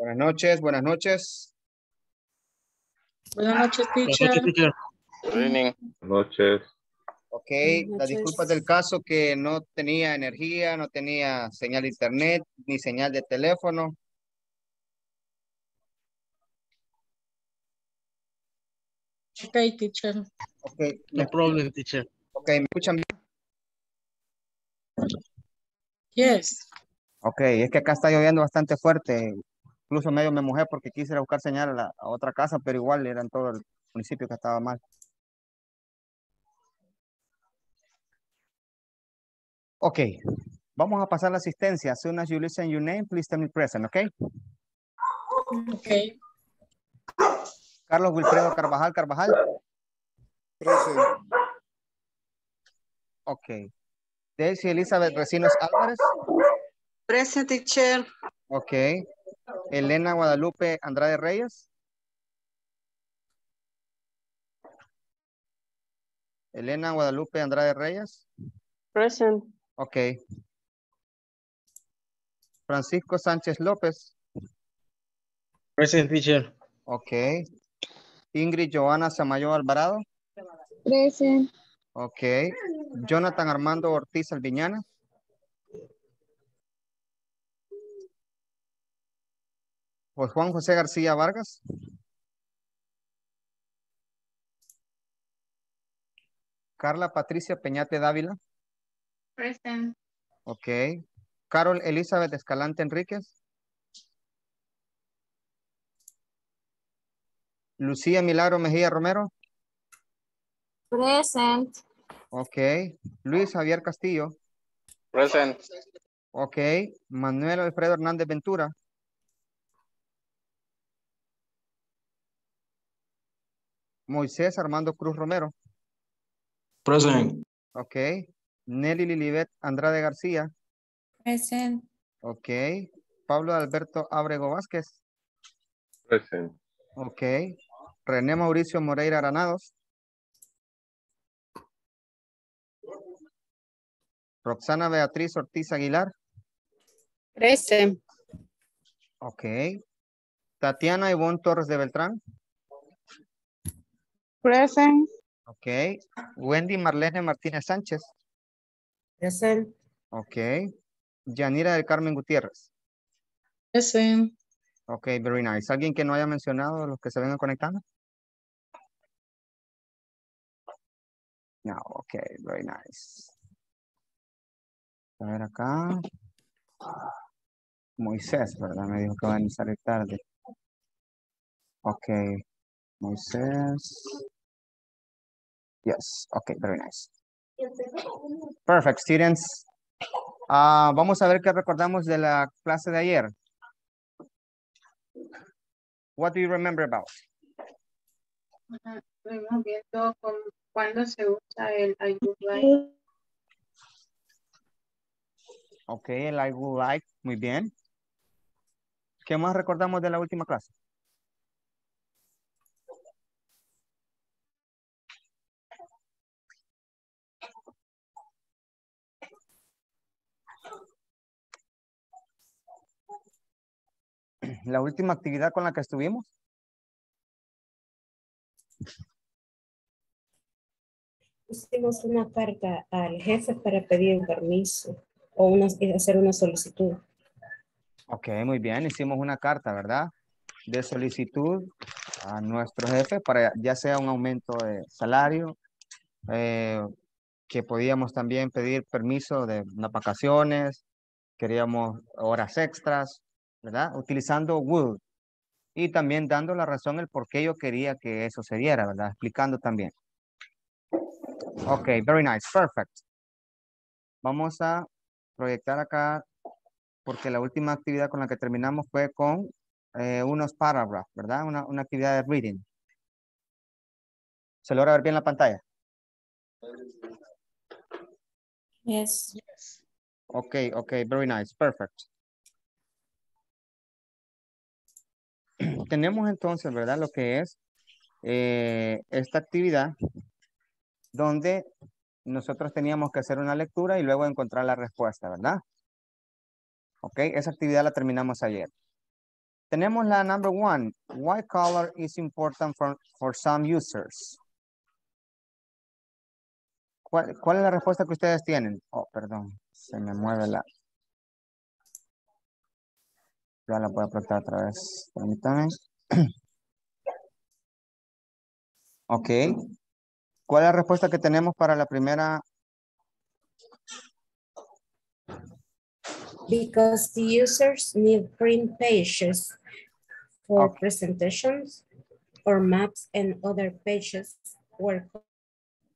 Buenas noches, buenas noches. Buenas noches, teacher. Good evening. Noches. Ok, Buenas las disculpas del caso que no tenía energía, no tenía señal de internet, ni señal de teléfono. Ok, teacher. Ok, No problem, teacher. ok, ¿me escuchan bien? Yes. Ok, es que acá está lloviendo bastante fuerte. Incluso medio me mojé porque quise ir a buscar señal a, la- a otra casa, pero igual era en todo el municipio que estaba mal. Ok, vamos a pasar la asistencia. As soon as you listen your name, please tell me present, ok? Ok. Carlos Wilfredo Carvajal Carvajal. Present. Ok. Daisy Elizabeth Recinos Álvarez. Present teacher. Ok. Elena Guadalupe Andrade Reyes. Elena Guadalupe Andrade Reyes. Present. Ok. Francisco Sánchez López. Present, teacher. Ok. Ingrid Joana Samayo Alvarado. Present. Ok. Jonathan Armando Ortiz Alviñana. Pues Juan José García Vargas. Carla Patricia Peñate Dávila. Present. Ok. Carol Elizabeth Escalante Enríquez. Lucía Milagro Mejía Romero. Present. Ok. Luis Javier Castillo. Present. Ok. Manuel Alfredo Hernández Ventura. Moisés Armando Cruz Romero. Present. Ok. Nelly Lilibet Andrade García. Present. Ok. Pablo Alberto Abrego Vázquez. Present. Ok. René Mauricio Moreira Granados. Roxana Beatriz Ortiz Aguilar. Present. Ok. Tatiana Ivonne Torres de Beltrán. Present. Ok. Wendy Marlene Martínez Sánchez. Present. Ok. Yanira del Carmen Gutiérrez. Present. Ok, very nice. ¿Alguien que no haya mencionado los que se vengan conectando? No, ok, very nice. A ver acá. Moisés, ¿verdad? Me dijo que van a salir tarde. Ok, Moisés. Yes, ok, very nice. Perfect, students. Ah, vamos a ver qué recordamos de la clase de ayer. What do you remember about? Estuvimos viendo cuándo se usa el I would like. Ok, el I would like, muy bien. ¿Qué más recordamos de la última clase? La última actividad con la que estuvimos. Hicimos una carta al jefe para pedir un permiso o una, hacer una solicitud. Ok, muy bien. Hicimos una carta, ¿verdad? De solicitud a nuestro jefe para ya sea un aumento de salario, eh, que podíamos también pedir permiso de unas vacaciones, queríamos horas extras, ¿verdad? Utilizando Would. Y también dando la razón el por qué yo quería que eso se diera, ¿verdad? Explicando también. Ok, very nice, perfect. Vamos a proyectar acá, porque la última actividad con la que terminamos fue con eh, unos paragraphs, ¿verdad? Una, una actividad de reading. ¿Se logra ver bien la pantalla? Yes. Ok, ok, very nice, perfect. Tenemos entonces, ¿verdad? Lo que es eh, esta actividad donde nosotros teníamos que hacer una lectura y luego encontrar la respuesta, ¿verdad? Ok, esa actividad la terminamos ayer. tenemos la number one. Why color is important for, for some users? ¿Cuál, ¿Cuál es la respuesta que ustedes tienen? Oh, perdón, se me mueve la... Ya la voy a apretar otra vez. Permítame. Ok. ¿Cuál es la respuesta que tenemos para la primera? Because the users need print pages for Okay. presentations or maps and other pages where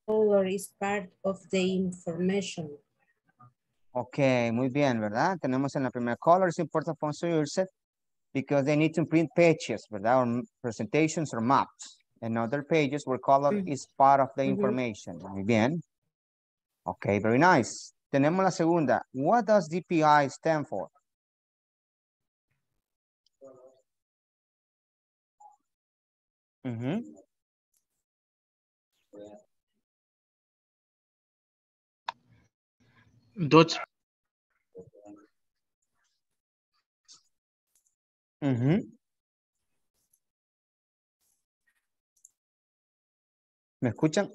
color is part of the information. Ok, muy bien, ¿verdad? Tenemos en la primera color is important for users because they need to print pages, ¿verdad? Or presentations or maps. And other pages where color Mm. is part of the information. Muy bien. Ok, very nice. Tenemos la segunda. What does DPI stand for? Dutch, Ujú. ¿Me escuchan?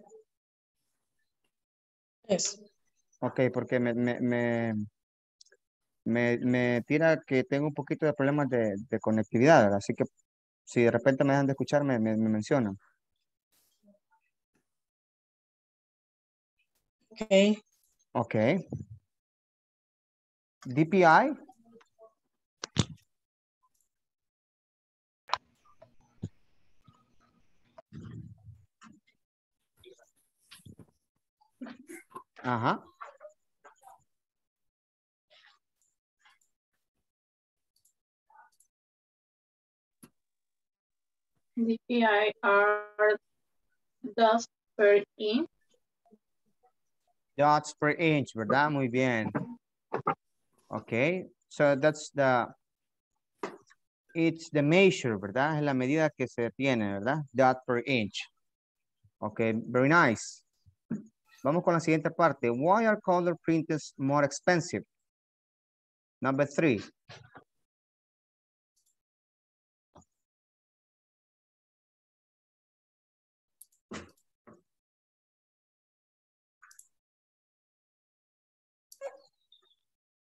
Yes. Ok, porque me, me, me, me, me tira que tengo un poquito de problemas de, de conectividad, ¿verdad? Así que si de repente me dejan de escuchar, me, me, me mencionan. Okay. Ok. DPI. Ajá. Uh-huh. DPI are dots per inch. Dots per inch, ¿verdad? Muy bien. Ok. So that's the, it's the measure, ¿verdad? Es la medida que se tiene, ¿verdad? Dot per inch. Ok, very nice. Vamos con la siguiente parte. Why are color printers more expensive? Number three.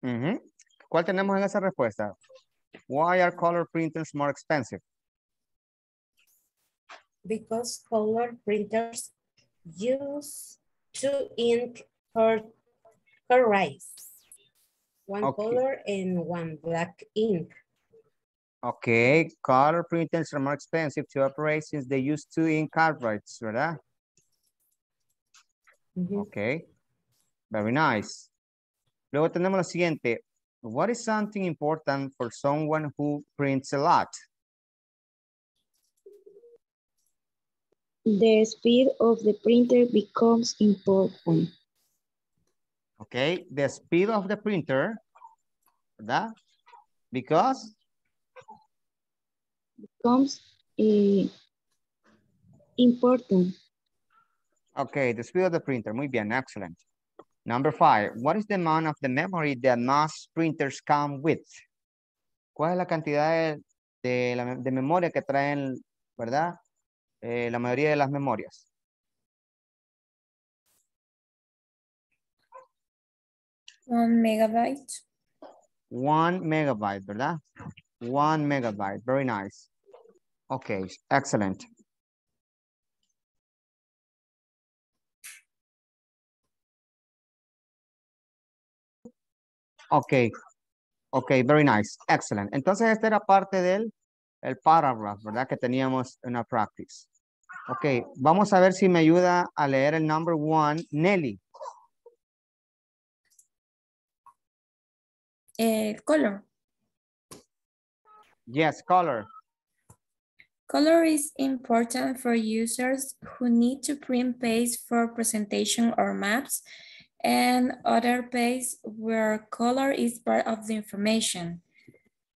Ujú. ¿Cuál tenemos en esa respuesta? Why are color printers more expensive? Because color printers use two ink cor- cartridges. One Okay. color and one black ink. Okay, color printers are more expensive to operate since they use two ink cartridges, ¿verdad? Ujú. Okay, very nice. Luego tenemos la siguiente. What is something important for someone who prints a lot? The speed of the printer becomes important. Okay, the speed of the printer, ¿verdad? Because, Becomes eh, important. okay, the speed of the printer, muy bien, excellent. Number five, what is the amount of the memory that most printers come with? ¿Cuál es la cantidad de, de la de memoria que traen, verdad? Eh, la mayoría de las memorias. One megabyte. One megabyte, ¿verdad? One megabyte, very nice. Okay, excellent. Okay, okay, very nice, excellent. Entonces esta era parte del el paragraph, ¿verdad? Que teníamos en la practice. Ok, vamos a ver si me ayuda a leer el number one, Nelly. Eh, color. Yes, color. Color is important for users who need to print pages for presentation or maps and other pages where color is part of the information.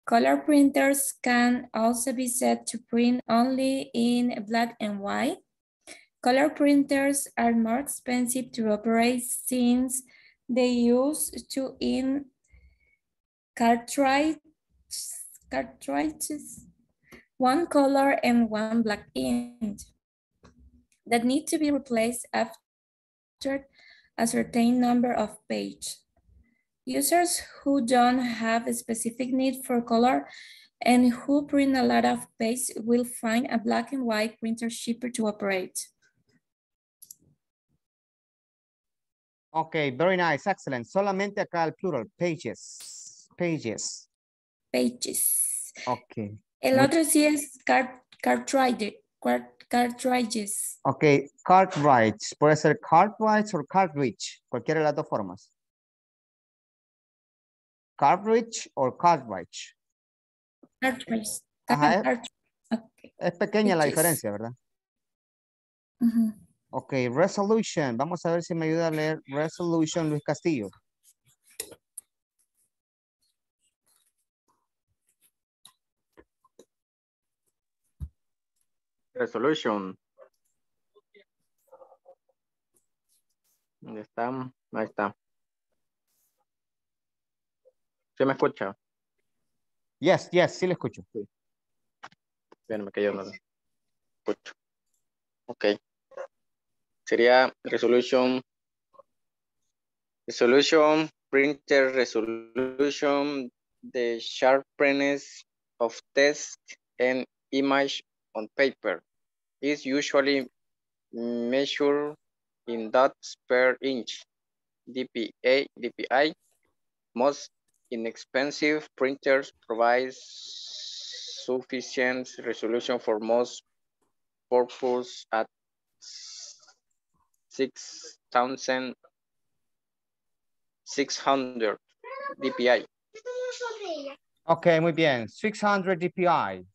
Color printers can also be set to print only in black and white. Color printers are more expensive to operate since they use two in cartridge, cartridges, one color and one black ink that need to be replaced after a certain number of pages. Users who don't have a specific need for color and who print a lot of pages will find a black and white printer cheaper to operate. Okay, very nice, excellent. Solamente acá el plural, pages, pages. Pages. Okay, El otro sí es cart cartridge, cart- cartridges. okay, cartridge. Puede ser cartridge o cartridge, cualquiera de las dos formas. Cartridge o cartridge. Cartridge. Ajá, eh. Cartridge. Ok. Es pequeña la diferencia, ¿verdad? Ujú. Ok, resolution. Vamos a ver si me ayuda a leer resolution Luis Castillo. Resolution. ¿Dónde está? Ahí está. ¿Se me escucha? Yes, yes, sí le escucho. Que yo no lo escucho. Ok. Sería resolution. Resolution, printer resolution, the sharpness of text and image on paper is usually measured in dots per inch. DPA, DPI, most inexpensive printers provide sufficient resolution for most purpose at 6,600 DPI. Ok, muy bien. 600 DPI.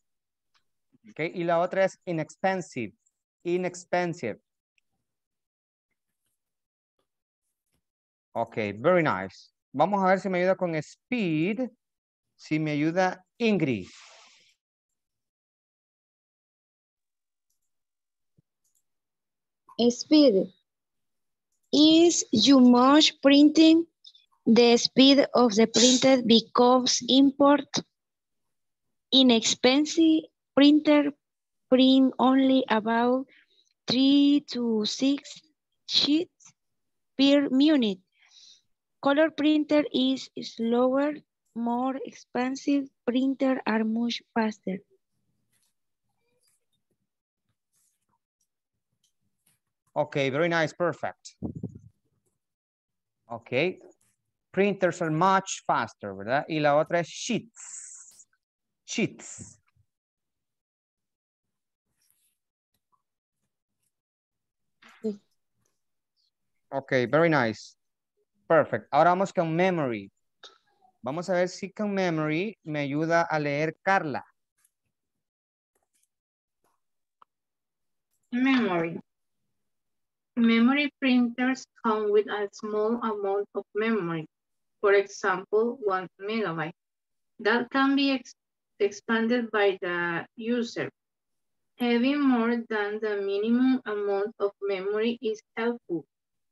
Ok, y la otra es inexpensive. Inexpensive. Ok, very nice. Vamos a ver si me ayuda con speed. Si me ayuda Ingrid. Speed. Is you much printing, the speed of the printer becomes import. Inexpensive printer print only about three to six sheets per minute. Color printer is slower, more expensive printer are much faster. Ok, very nice, perfect. Ok. Printers are much faster, ¿verdad? Y la otra es sheets. Sheets. Ok, very nice. Perfect. Ahora vamos con memory. Vamos a ver si con memory me ayuda a leer Carla. Memory. Memory printers come with a small amount of memory. For example, one megabyte. That can be ex expanded by the user. Having more than the minimum amount of memory is helpful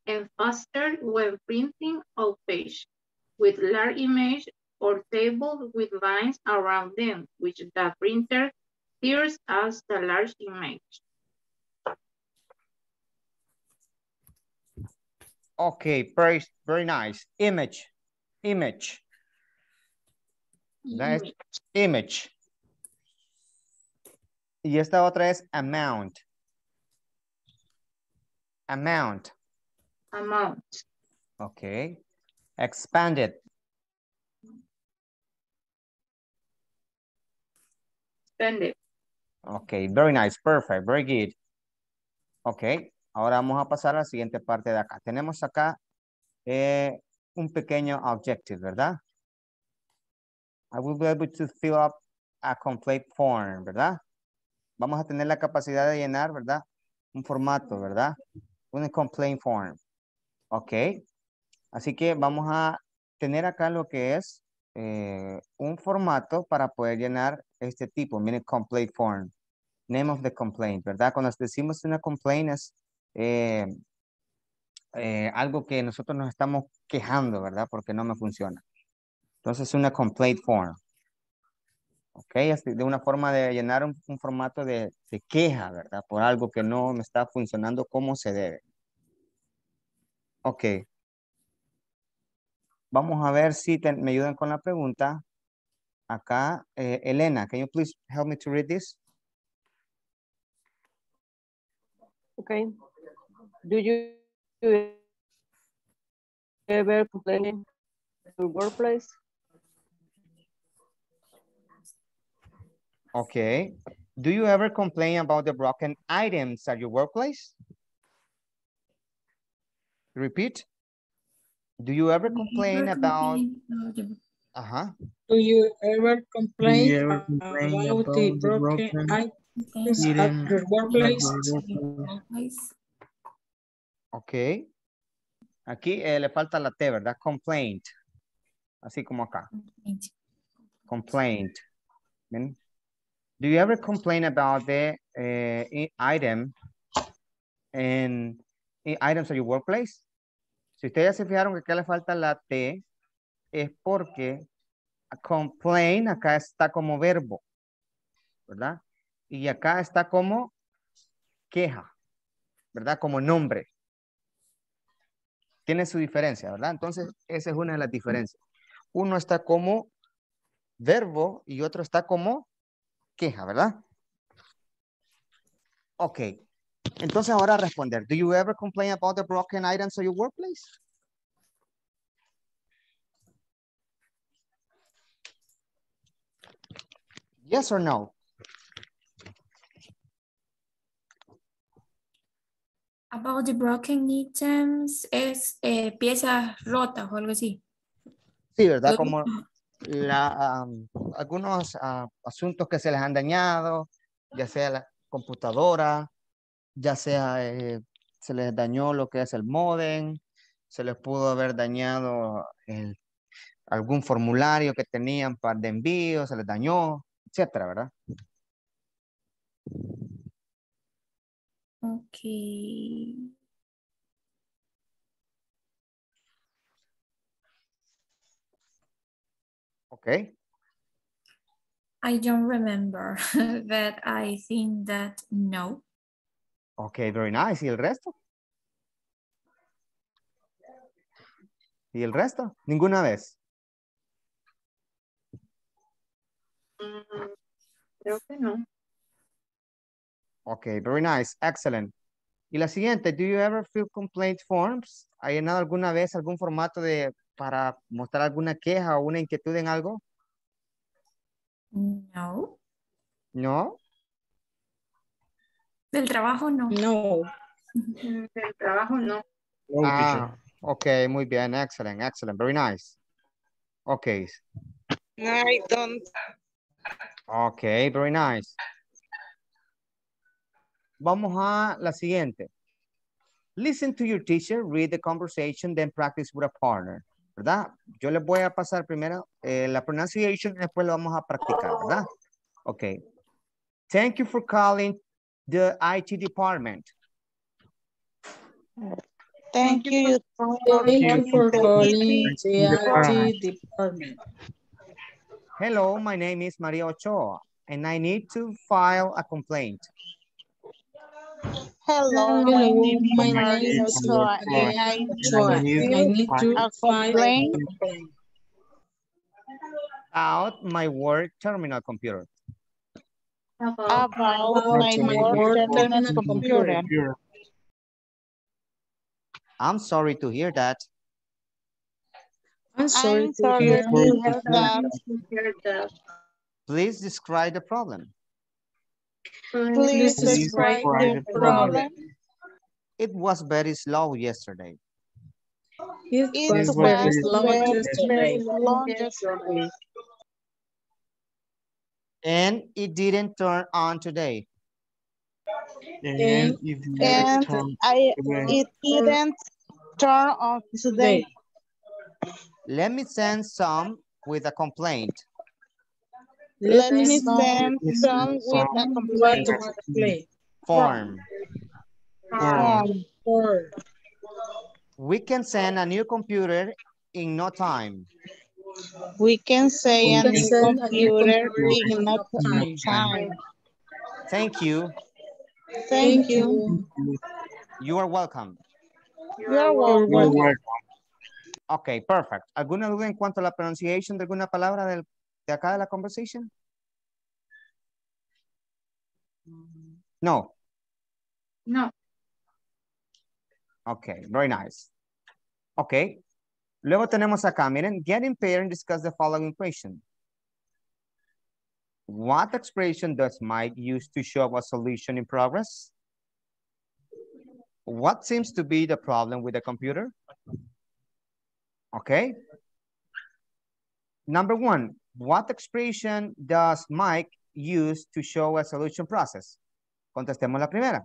and faster when printing a page with large image or table with lines around them, which the printer sees as the large image. Ok, very, very nice. Image. Image. That is image. Y esta otra es amount. Amount. Amount. Ok. Expanded. Expanded. Ok, very nice, perfect, very good. Ok, ahora vamos a pasar a la siguiente parte de acá. Tenemos acá eh, un pequeño objective, ¿verdad? I will be able to fill up a complete form, ¿verdad? Vamos a tener la capacidad de llenar, ¿verdad? Un formato, ¿verdad? Un complete form. Ok. Así que vamos a tener acá lo que es eh, un formato para poder llenar este tipo, mire, complete form. Name of the complaint, ¿verdad? Cuando decimos una complaint es eh, eh, algo que nosotros nos estamos quejando, ¿verdad? Porque no me funciona. Entonces, una complete form. Ok, de una forma de llenar un, formato de queja, ¿verdad? Por algo que no me está funcionando como se debe. Ok. Vamos a ver si te- me ayudan con la pregunta. Acá, eh, Elena, can you please help me to read this? Okay. Do you you ever complain in your workplace? Okay. Do you ever complain about the broken items at your workplace? Repeat. Do you ever complain about, uh-huh, Do you ever complain ever about complain the about the broken broken items at your workplace? ok. Aquí eh, le falta la T, ¿verdad? Complaint. Así como acá. Complaint. ¿Ven? Do you ever complain about the eh, item and items at your workplace? Si ustedes se fijaron que acá le falta la T, es porque complain acá está como verbo, ¿verdad? Y acá está como queja, ¿verdad? Como nombre. Tiene su diferencia, ¿verdad? Entonces, esa es una de las diferencias. Uno está como verbo y otro está como queja, ¿verdad? Ok. Entonces ahora responder. Do you ever complain about the broken items at your workplace? Yes or no? About the broken items es eh, piezas rotas o algo así. Sí, ¿verdad? Como la, am, algunos ah, asuntos que se les han dañado, ya sea la computadora, ya sea eh, se les dañó lo que es el modem, se les pudo haber dañado el- algún formulario que tenían para de envío, se les dañó, etcétera, ¿verdad? Ok. Ok. I don't remember, but I think that no. Ok, very nice. ¿Y el resto? ¿Y el resto? Ninguna vez. Mm, Creo que no. Ok, very nice. Excellent. Y la siguiente, do you ever fill complaint forms? ¿Ha llenado alguna vez algún formato de para mostrar alguna queja o una inquietud en algo? No. No. Del trabajo no. No. Del trabajo no. Ah, ok, muy bien. Excellent, excellent. Very nice. Ok. I don't. Ok, very nice. Vamos a la siguiente. Listen to your teacher, read the conversation, then practice with a partner. ¿Verdad? Yo les voy a pasar primero eh, la pronunciation y después lo vamos a practicar, ¿verdad? Ok. Thank you for calling the IT department. Thank you. Thank you for calling the IT department. Hello, my name is Maria Ochoa, and I need to file a complaint. Hello, Hello, my name is my Maria name is Ochoa, Maria and I Ochoa. need I need to a file a complaint complaint Out my work terminal computer. About about about my my work work terminal terminal computer. computer. I'm sorry to hear that. I'm sorry I'm to sorry hear to hear that. hear that. Please describe the problem. Please Please describe describe the the problem. It was very slow yesterday. It It was was very very, slow yesterday. long yesterday. And it didn't turn on today. And if you And turn I, it didn't turn on today. Let me send some with a complaint. Let me send send some with a complaint what to. Form. form. We can send a new computer in no time. We can say We a can new send a new computer computer in no in time. Thank you. Thank Thank you. you. You are welcome. You're welcome. Ok, perfect. ¿Alguna duda en cuanto a la pronunciación de alguna palabra del- de acá de la conversation? No. No. Ok, very nice. Ok. Luego tenemos acá, miren, get impaired and discuss the following question. What expression does Mike use to show a solution in progress? What seems to be the problem with the computer? Okay. Number one, what expression does Mike use to show a solution process? Contestemos la primera.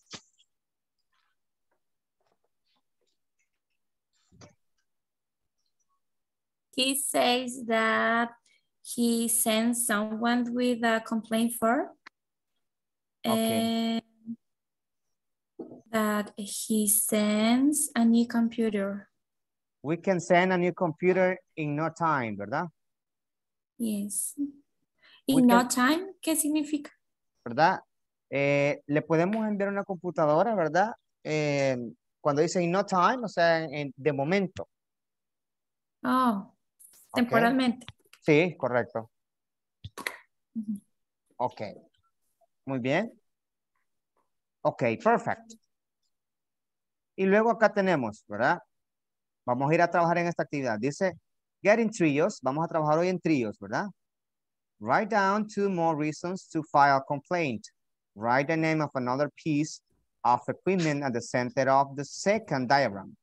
He says that he sends someone with a complaint for. Okay. That he sends a new computer. We can send a new computer in no time, ¿verdad? Yes. We In no can- time, ¿qué significa? ¿Verdad? Eh, le podemos enviar una computadora, ¿verdad? Eh, cuando dice in no time, o sea, en- de momento. Oh, Temporalmente. Sí, correcto. Ok. Muy bien. Ok, perfect. Y luego acá tenemos, ¿verdad? Vamos a ir a trabajar en esta actividad. Dice, get in trios. Vamos a trabajar hoy en tríos, ¿verdad? Write down two more reasons to file a complaint. Write the name of another piece of equipment at the center of the second diagram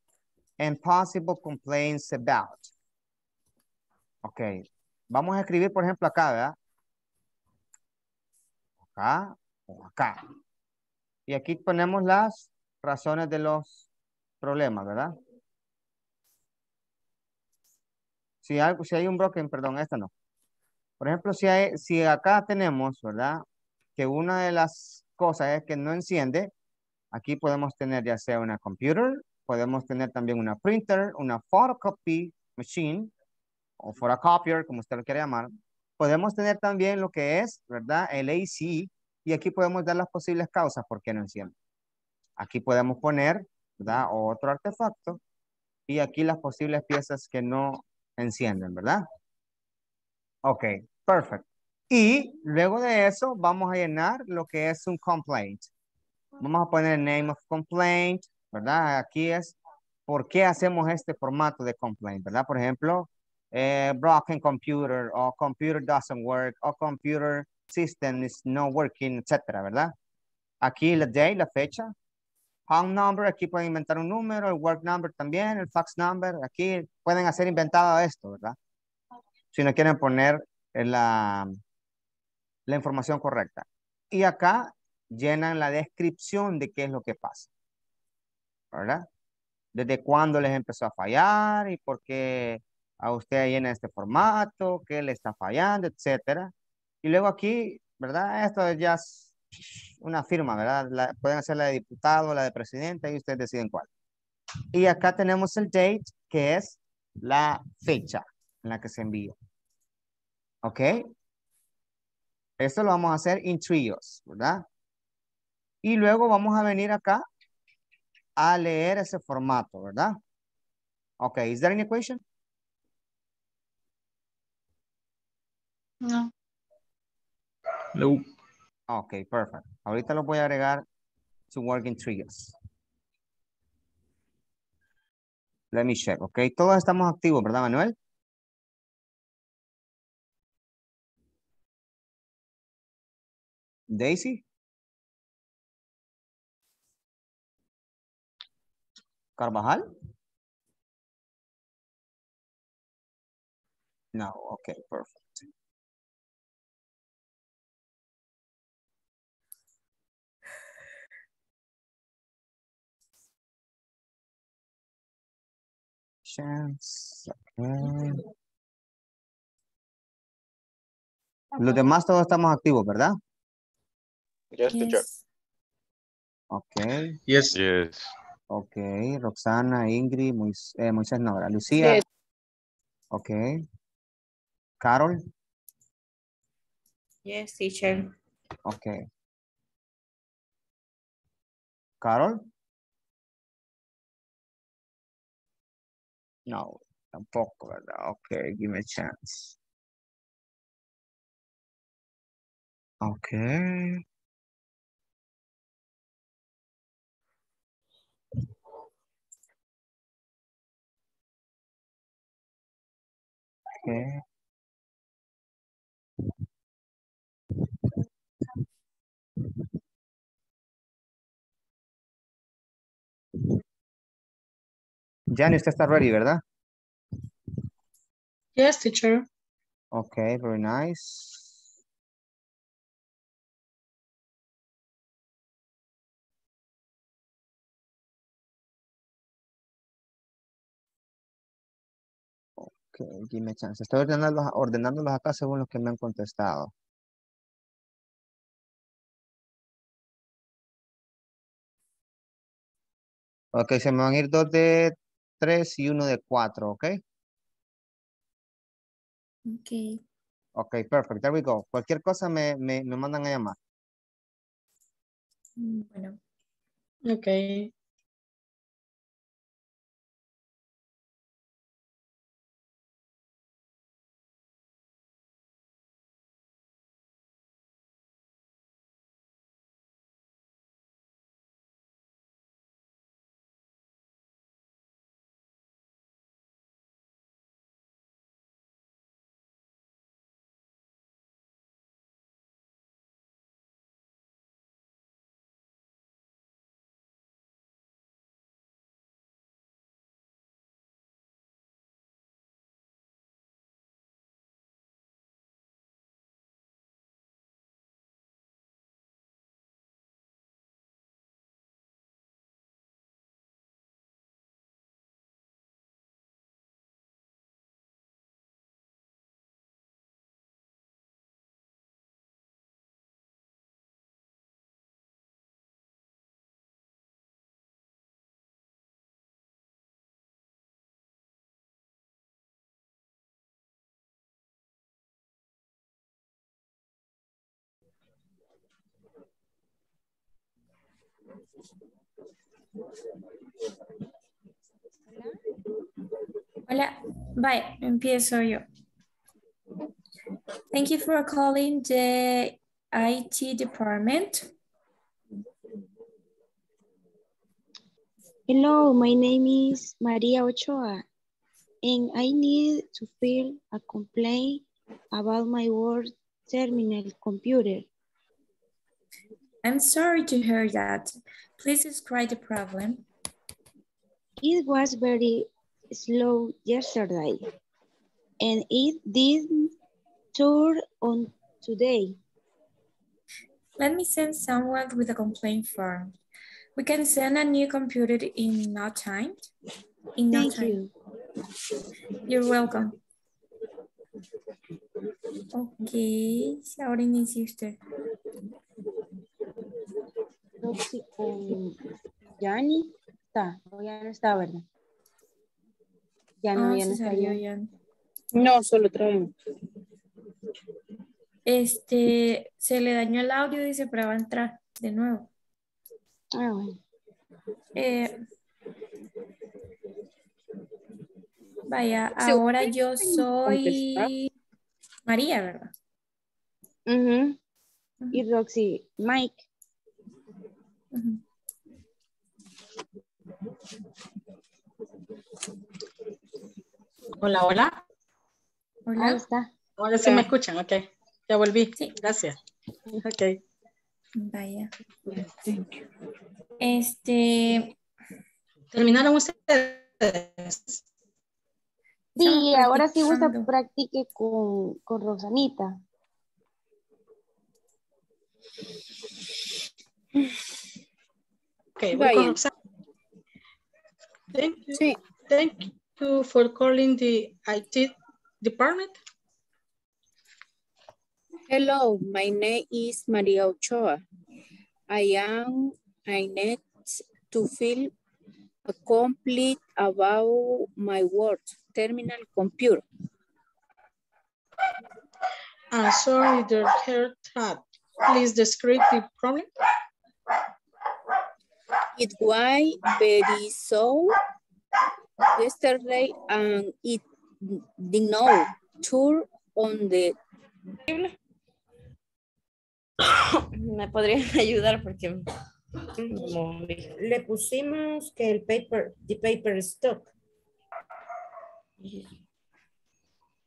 and possible complaints about. Ok. Vamos a escribir, por ejemplo, acá, ¿verdad? Acá o acá. Y aquí ponemos las razones de los problemas, ¿verdad? Si hay, un broken, perdón, esta no. Por ejemplo, si, hay, si acá tenemos, ¿verdad? Que una de las cosas es que no enciende, aquí podemos tener ya sea una computer, podemos tener también una printer, una photocopy machine, o photocopier, como usted lo quiere llamar. Podemos tener también lo que es, ¿verdad? El AC, y aquí podemos dar las posibles causas por qué no enciende. Aquí podemos poner, ¿verdad? Otro artefacto, y aquí las posibles piezas que no encienden, ¿verdad? Ok, perfect. Y luego de eso vamos a llenar lo que es un complaint. Vamos a poner el name of complaint, ¿verdad? Aquí es por qué hacemos este formato de complaint, ¿verdad? Por ejemplo, eh, broken computer o computer doesn't work o computer system is not working, etcétera, ¿verdad? Aquí la day, la fecha. Home number, aquí pueden inventar un número, el work number también, el fax number. Aquí pueden hacer inventado esto, ¿verdad? Si no quieren poner eh, la, la información correcta. Y acá llenan la descripción de qué es lo que pasa. ¿Verdad? Desde cuándo les empezó a fallar y por qué a usted llena este formato, qué le está fallando, etcétera. Y luego aquí, ¿verdad? Esto ya es una firma, ¿verdad? La- pueden hacer la de diputado, la de presidente y ustedes deciden cuál. Y acá tenemos el date, que es la fecha en la que se envía. ¿Ok? Esto lo vamos a hacer en tríos, ¿verdad? Y luego vamos a venir acá a leer ese formato, ¿verdad? Ok, is there any question? No. No. Ok, perfect. Ahorita lo voy a agregar to work in trios. Let me check, ok. Todos estamos activos, ¿verdad, Manuel? Daisy? Carvajal? No, okay, perfect. Okay. Los demás todos estamos activos, ¿verdad? Yes, teacher. Yes. Ok, Yes. Yes. ok. Roxana, Ingrid, Mois- eh, Moisés, no, ¿verdad? Lucía. Yes. Ok. Carol, Yes, teacher. ok. Carol? No, tampoco, ¿verdad? Ok, give me a chance. Ok. Okay. Jani, usted está ready, ¿verdad? Yes, teacher. Okay, very nice. Okay, give me a chance. Estoy ordenándolos, ordenándolos acá según los que me han contestado. Ok, se me van a ir dos de tres y uno de cuatro, ¿ok? Okay. Ok, perfect. There we go. Cualquier cosa me, me, me mandan a llamar. Mm, Bueno. Okay. Hola, bye, empiezo yo. Thank you for calling the IT department. Hello, my name is Maria Ochoa, and I need to file a complaint about my work terminal computer. I'm sorry to hear that. Please describe the problem. It was very slow yesterday, and it didn't turn on today. Let me send someone with a complaint form. We can send a new computer in no time. In no Thank time. you. You're welcome. Ok, ahora inicia usted. Roxy con Yanni está, o ya no está, ¿verdad? Ya no, Ah, ya no se está salió ya. No, solo traen. Este, se le dañó el audio, dice, pero va a entrar de nuevo. Ah, bueno. Eh, vaya, Sí, ahora ¿ustedes yo soy María, ¿verdad? Ujú. Y Roxy, Mike. Ujú. Hola, hola. Ahí Hola. está. Ahora sí me escuchan, ok. Ya volví. Sí. Gracias. Ok. Vaya. Este, ¿Terminaron ustedes? Sí, ahora sí gusta practique con, con Rosanita. Okay, con Thank you. Thank you for calling the IT department. Hello, my name is Maria Ochoa. I am, I need to feel a complete about my work terminal computer. I'm sorry, the hair tab. Please describe the problem. It was very so yesterday and it did not turn on the ¿Me podrían ayudar porque? Le pusimos que el paper, the paper stock.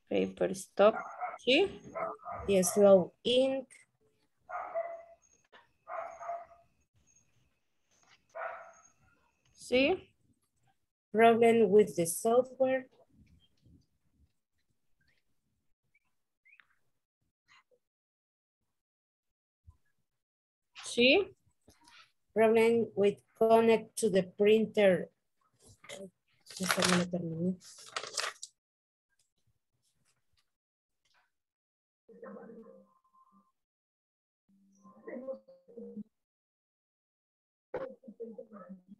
Paper stock, ¿sí? Y slow ink. ¿Sí? Problem with the software. ¿Sí? Problem with connect to the printer.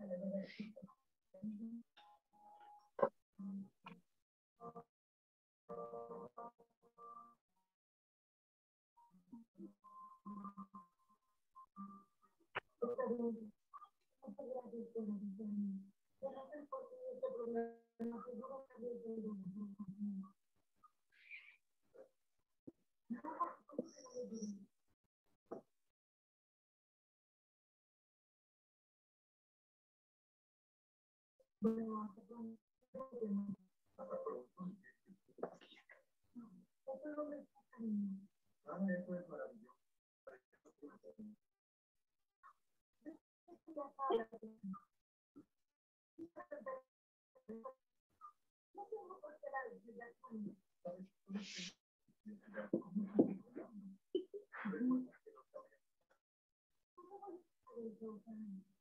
Esta no la terminé.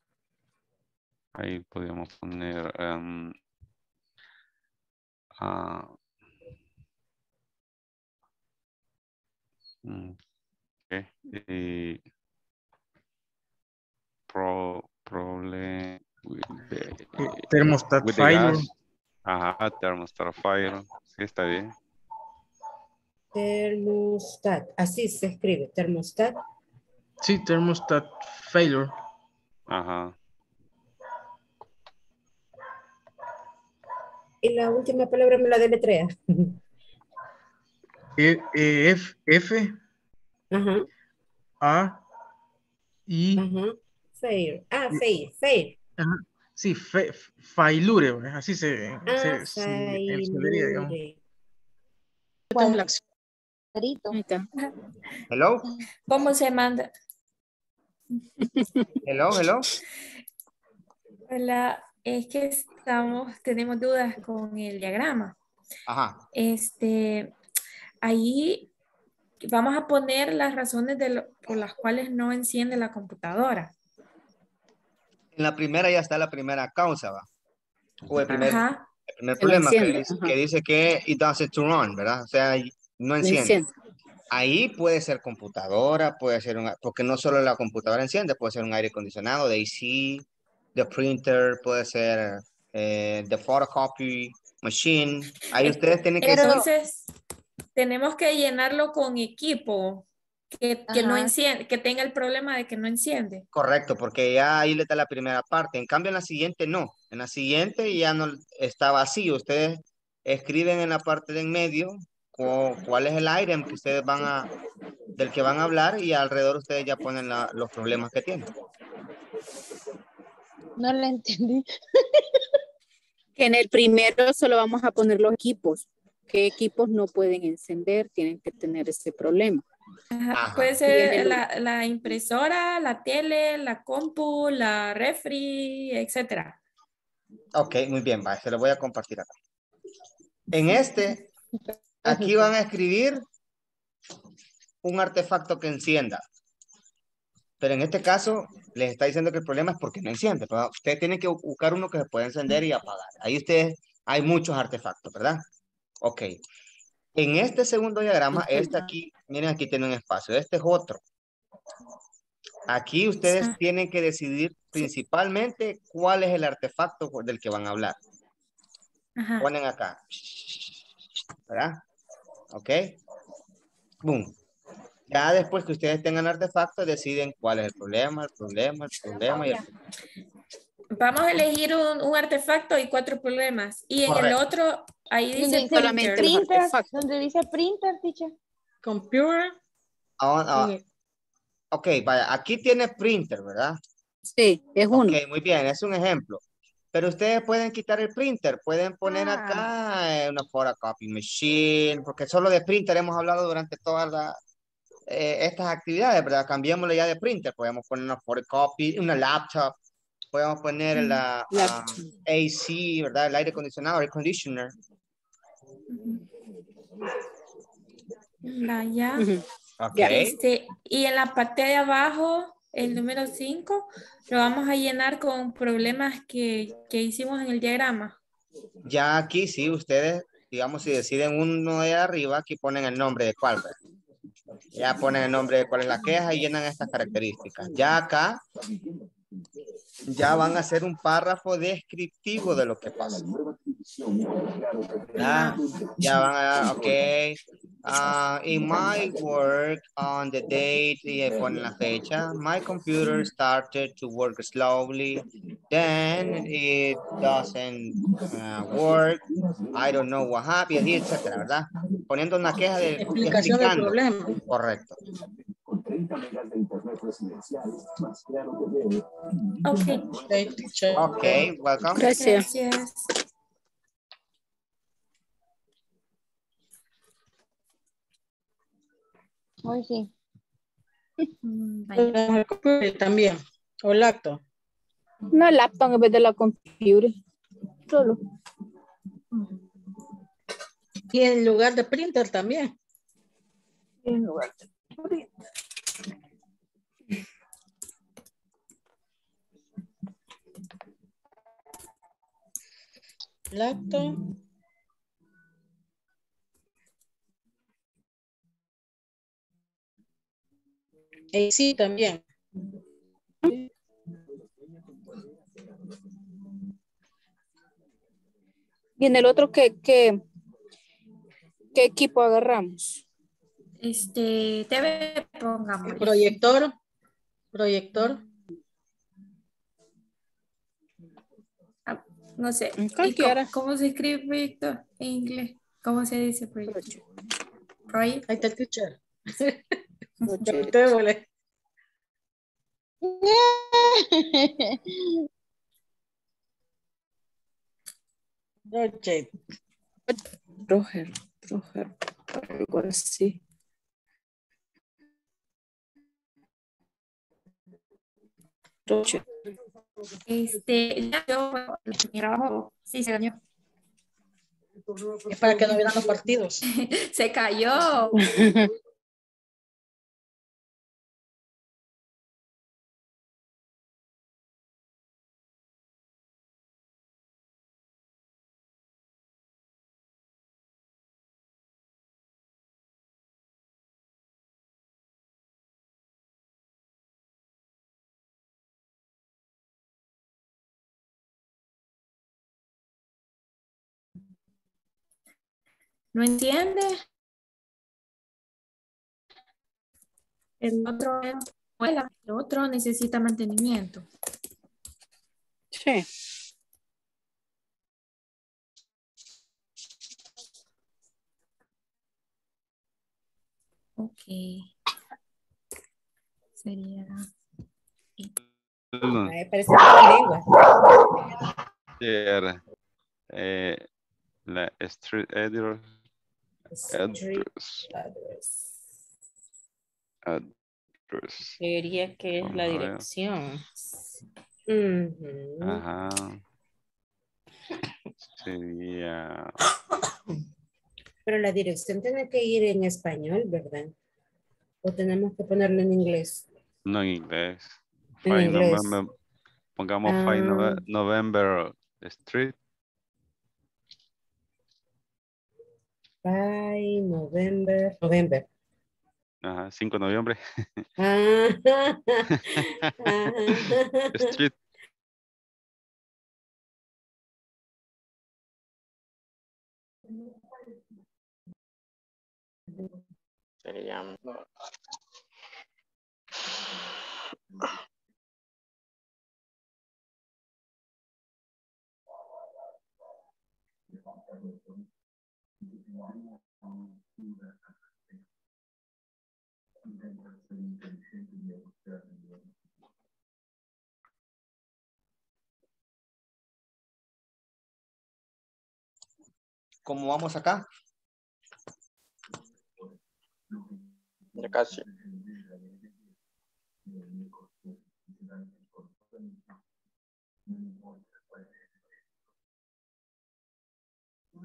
Ahí podríamos poner em, ah, mm, ok, y pro, problem with the, Thermostat with the failure. gas. Ajá, thermostat failure. Sí, está bien. Thermostat, así se escribe, thermostat. Sí, thermostat failure. Ajá. Y la última palabra me la deletrea. E, E, F, F, Ajá, A, I, ajá. Fair. Ah, fair, fair. ajá. Sí, fe, failure, así se, Ah, se, se- se diría, digamos. Hello, ¿Cómo se manda? hello, hello. Hola, es que estamos, tenemos dudas con el diagrama. Ajá. Este, ahí vamos a poner las razones de lo- por las cuales no enciende la computadora. En la primera ya está la primera causa, ¿va? O el primer, Ajá. El primer problema que dice, que dice que it doesn't turn on, ¿verdad? O sea, no No enciende. enciende. Ahí puede ser computadora, puede ser un, porque no solo la computadora enciende, puede ser un aire acondicionado, de AC, de printer, puede ser eh, de photocopy machine. Ahí ustedes tienen que Entonces, tenemos que llenarlo con equipo que, que no enciende, que tenga el problema de que no enciende. Correcto, porque ya ahí le está la primera parte. En cambio, en la siguiente no. En la siguiente ya no está vacío. Ustedes escriben en la parte de en medio cu- cuál es el item que ustedes van a, del que van a hablar y alrededor ustedes ya ponen la- los problemas que tienen. No lo entendí. Que en el primero solo vamos a poner los equipos. ¿Qué equipos no pueden encender? Tienen que tener ese problema. Ajá. Puede ser el- la, la impresora, la tele, la compu, la refri, etcétera. Ok, muy bien, va, se lo voy a compartir acá. En este, aquí van a escribir un artefacto que encienda. Pero en este caso, les está diciendo que el problema es porque no enciende. ¿verdad? Ustedes tienen que bu- buscar uno que se pueda encender y apagar. Ahí ustedes, hay muchos artefactos, ¿verdad? Ok. En este segundo diagrama, este aquí, miren, aquí tiene un espacio. Este es otro. Aquí ustedes tienen que decidir principalmente cuál es el artefacto del que van a hablar. Ajá. Ponen acá. ¿Verdad? ¿Ok? Boom. Ya después que ustedes tengan artefactos, deciden cuál es el problema, el problema, el problema y el Vamos a elegir un, un artefacto y cuatro problemas. Y en el otro, ahí dice dice solamente printer. donde dice printer, teacher. Computer. Ah, ah, en- ok, vaya, aquí tiene printer, ¿verdad? Sí, es uno. Ok, muy bien, es un ejemplo. Pero ustedes pueden quitar el printer, pueden poner Ah. acá eh, una photocopy machine, porque solo de printer hemos hablado durante todas las eh, estas actividades, ¿verdad? Cambiémosle ya de printer, podemos poner una photocopy, una laptop, podemos poner la La- ah, AC, ¿verdad? El aire acondicionado, air conditioner. La ya. Ujú. Ok, Este, y en la parte de abajo, el número 5, lo vamos a llenar con problemas que, que hicimos en el diagrama. ya aquí sí, ustedes, digamos, si deciden uno de arriba, aquí ponen el nombre de cuál, ¿verdad? Ya ponen el nombre de cuál es la queja y llenan estas características. Ya acá, ya van a hacer un párrafo descriptivo de lo que pasa. Ya, ya van a, ok. ah, in my work on the date, y ahí ponen la fecha, my computer started to work slowly, then it doesn't uh, work, I don't know what happened, etcétera, ¿verdad? Poniendo una queja de Explicación del problema. Correcto. Ok. Ok, welcome. Gracias. gracias. Hoy sí. Mm, También. O laptop. Una laptop en vez de la computer. Solo. Y en lugar de printer también. En lugar de- Laptop. AC también. Y en el otro, ¿qué, qué, qué equipo agarramos? Este, TV, pongamos. Proyector. Proyector. No sé. Mm, ¿y cualquiera. cómo, cómo se escribe proyecto en inglés? ¿Cómo se dice proyecto? Project. Ahí está el teacher. Huele. Project. Roger, Roger, algo así. Roger. Este, ya yo, mi trabajo, sí, se dañó. Es para que no vieran los partidos. Se cayó. ¿No entiende? El otro, el otro necesita mantenimiento. Sí. Ok. Sería. Ay, parece una lengua. Here, eh, la street editor. Street address. Address. Sería que es la Vamos dirección. Ajá. Sería. Pero la dirección tiene que ir en español, ¿verdad? O tenemos que ponerlo en inglés. No en inglés. En inglés. November- pongamos Ah. November Street. By November. November. Ajá, 5 de noviembre. Ah, Street. Sería. ¿Cómo vamos acá? Ya casi.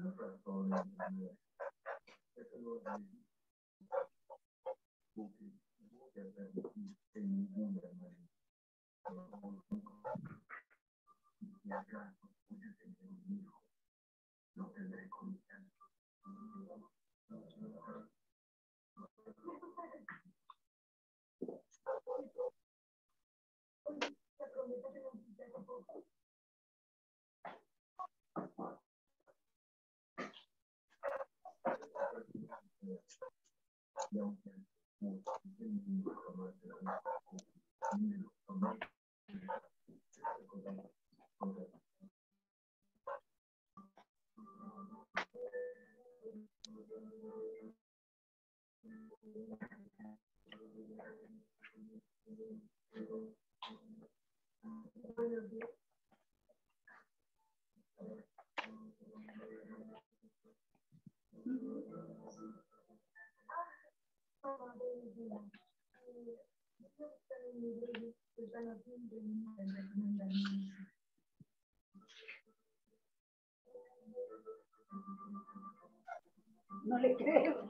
No 两千五，人民币可能是五百，一千。No le creo.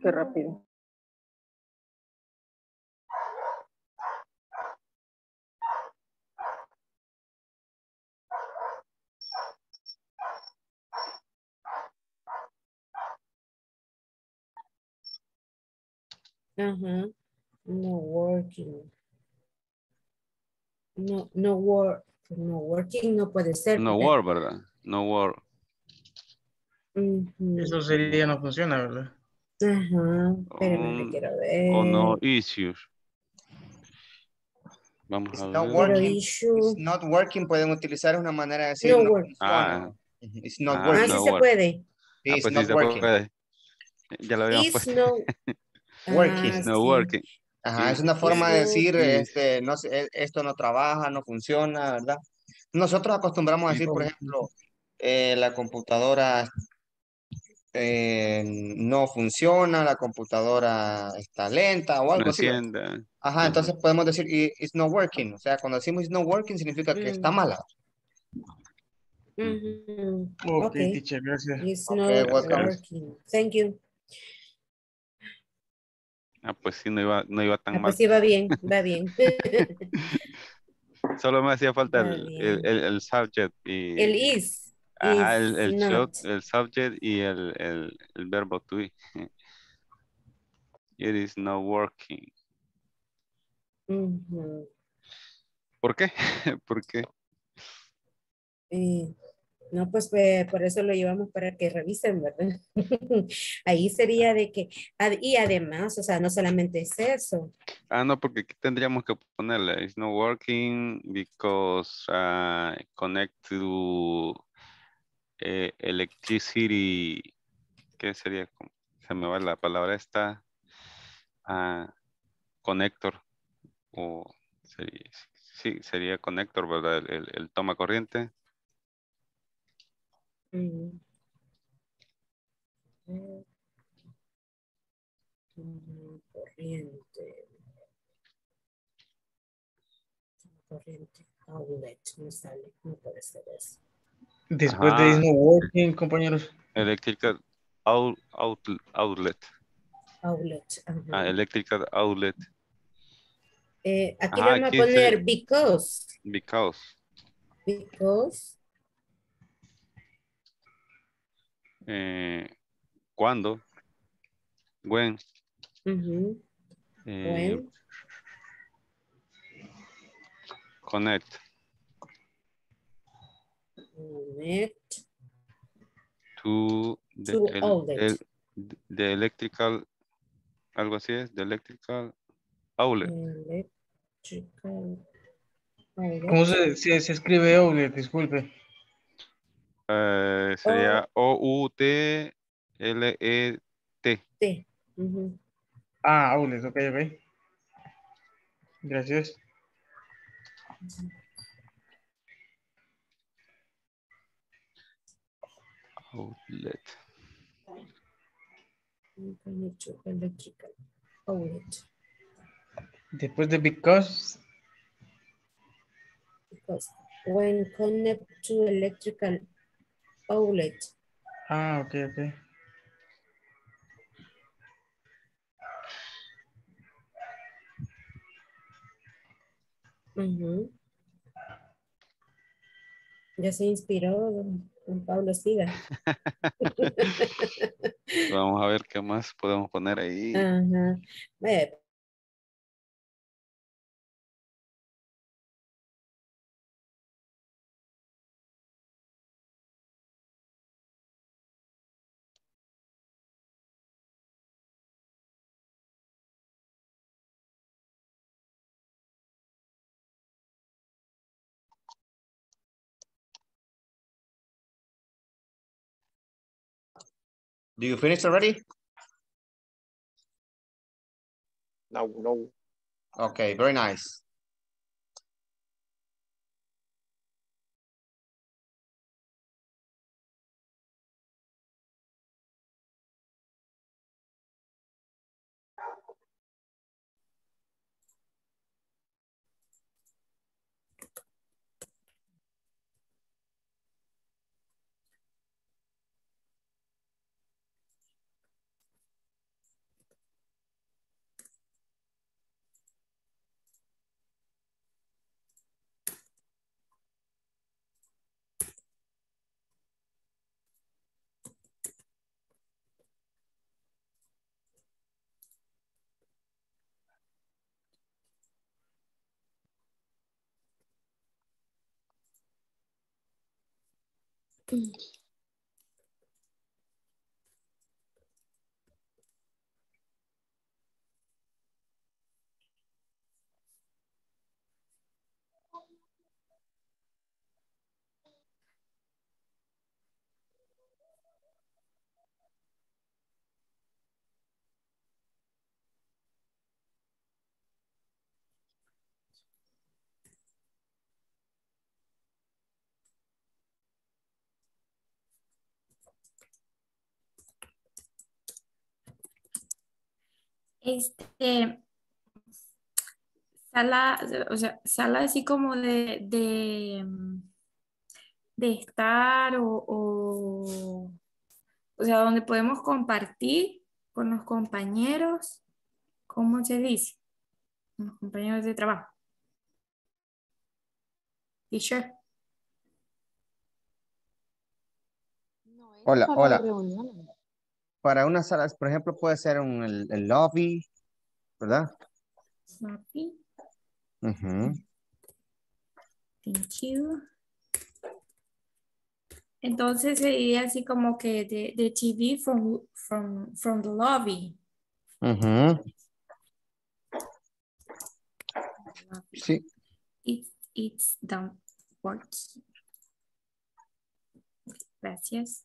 Qué rápido. Ajá. No working. No, no work. No working no puede ser. No work, ¿verdad? No work. Eso sería, no funciona, ¿verdad? Ajá. Espérame, que Um, quiero ver. O no issues. Vamos a Not ver. Pero working. issue. It's not working pueden utilizar una manera de decir No no. Ah, It's not Ah, Ah, working. sí no se work. puede. Sí, ah, it's pues sí not se puede. Ya lo habíamos puesto. no. Working. Ah, No sí. working. Ajá, es una forma de no- decir, este, no e- esto no trabaja, no funciona, ¿verdad? Nosotros acostumbramos a decir, por ejemplo, eh, la computadora eh, no funciona, la computadora está lenta o No algo así. Ajá, entonces podemos decir "I- it's not working. O sea, cuando decimos it's not working significa que está Mm. mala. Ok, Okay. teacher, gracias. It's not welcome. working. Thank you. Ah, pues sí, no iba, no iba tan Ah, mal. pues sí, va bien, va bien. Solo me hacía falta el, el, el subject y... El is. Ajá, el, el, not. el subject y el, el, el verbo to be. It is not working. Ujú. ¿Por qué? ¿Por qué? Eh, no, pues eh, por eso lo llevamos para que revisen, ¿verdad? Ahí sería de que, y además, o sea, no solamente es eso. Ah, no, porque aquí tendríamos que ponerle, it's not working because uh, connect to eh, electricity, ¿qué sería? Se me va la palabra esta, ah, connector, o sería, sí, sería connector, ¿verdad? El, el- el toma corriente. Mm, Corriente. Corriente. Outlet. No sale. No puede ser eso. Después Ajá. de is no working, compañeros. Electrical out, out- outlet, Outlet. ajá. ah, electrical outlet, Eh, aquí Ajá, vamos a poner se- because. because, Because. eh, cuando, when, eh, When. connect, Connect. to the, To el- outlet. el- the electrical, algo así es, the electrical outlet. Electrical. outlet. ¿Cómo se, se, se escribe outlet? Disculpe. Eh, sería O-U-T-L-E-T. T. ujú. Ah, outlet, ok, ok. Gracias. Outlet. Connect to Electrical outlet. Después de because, Because when connect to electrical outlet. ah, ok, ok. ujú. Ya se inspiró don, don Pablo Siga. Vamos a ver qué más podemos poner ahí. Ajá. Ve, Do you finish already? No, no. Okay, very nice. 嗯。Este, sala, o sea, sala así como de, de, de estar o, o, o sea, donde podemos compartir con los compañeros, ¿cómo se dice? Con los compañeros de trabajo. Teacher. Hola, hola. reuniones. Para una sala, por ejemplo, puede ser un, el, el lobby, ¿verdad? Snappy. Ujú. Thank you. Entonces sería así como que de, de TV from, from, from the lobby. Ujú. Sí. It, it's downwards. Gracias.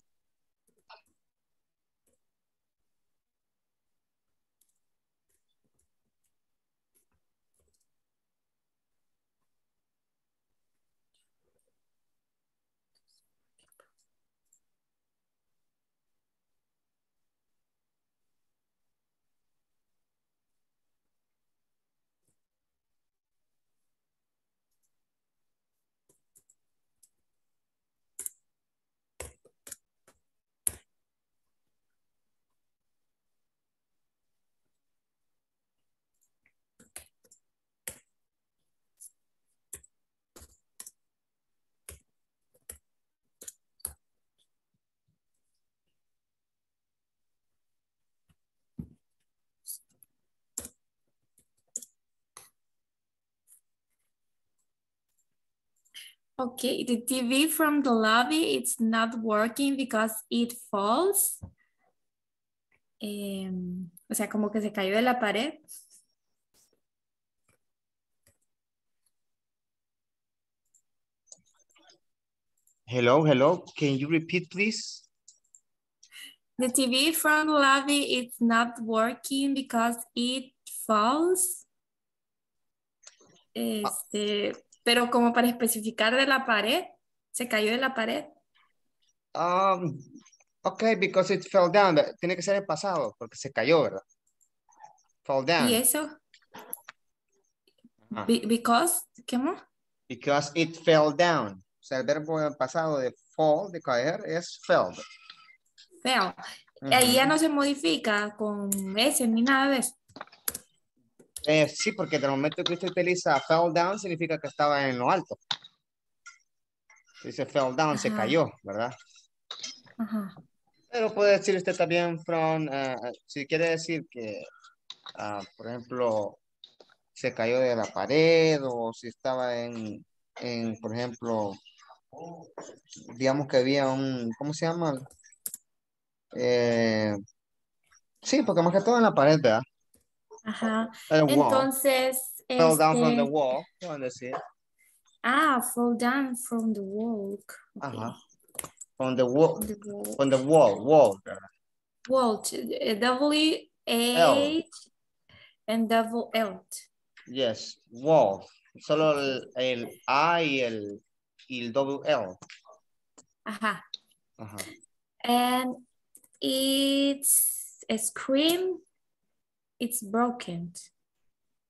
Okay, the TV from the lobby, it's not working because it falls. Em, o sea, como que se cayó de la pared. Hello, hello. Can you repeat, please? The TV from the lobby, it's not working because it falls. Este, pero como para especificar de la pared, se cayó de la pared. Um, okay, because it fell down. Tiene que ser el pasado, porque se cayó, ¿verdad? Fall down. ¿Y eso? Be- because, ¿qué más? Because it fell down. O sea, el verbo en pasado de fall, de caer, es fell. Feo. Ahí ya no se modifica con S ni nada de eso. Eh, sí, porque del momento que usted utiliza fell down, significa que estaba en lo alto. Dice fell down, se cayó, ¿verdad? Ajá. Pero puede decir usted también from, eh, si quiere decir que, ah, por ejemplo, se cayó de la pared o si estaba en, en, por ejemplo, digamos que había un, ¿cómo se llama? Eh, sí, porque más que todo en la pared, ¿verdad? Ajá. Entonces, Fell down from the este, wall, pueden decir. ah, fall down from the wall. Ajá. From the wall, The wall. from the wall, wall. Wall, eh, W H and double L. Yes, wall. Solo el, el A y el, y el double L. Ajá. Ajá. And it's a screen. It's broken.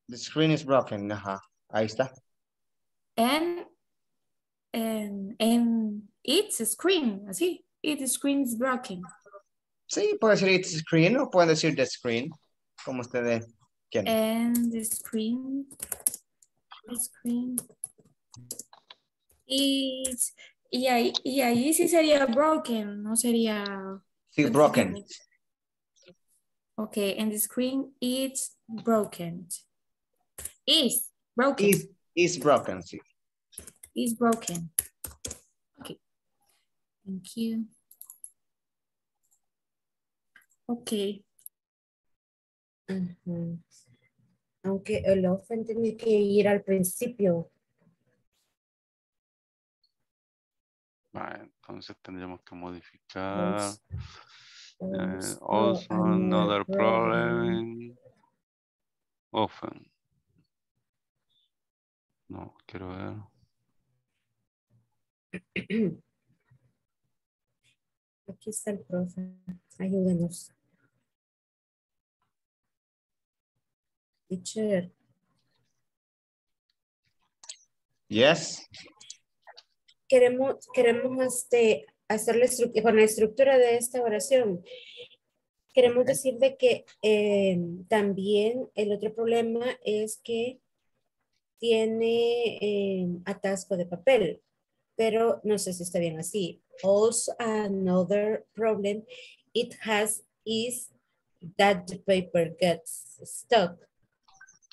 The screen is broken. Ajá. Ahí está. And and and it's a screen. Así. It screen is broken. Sí, puede decir it's screen o pueden decir the screen, como ustedes quieran. And the screen. The screen. Is y ahí, y ahí sí sería broken, no sería. Sí, broken. Okay, and the screen is broken. Is Broken. Is, is broken, sí. Is broken. Okay. Thank you. Okay. Ujú. Aunque el often tiene que ir al principio. Vale, entonces tendríamos que modificar. Eh, also another problem. Often. No, quiero ver. Aquí está el profe. Ayúdenos. Teacher, Yes. queremos, queremos este, hacer la con la estructura de esta oración. Queremos decir de que eh, también el otro problema es que tiene eh, atasco de papel, pero no sé si está bien así. Also another problem it has is that the paper gets stuck.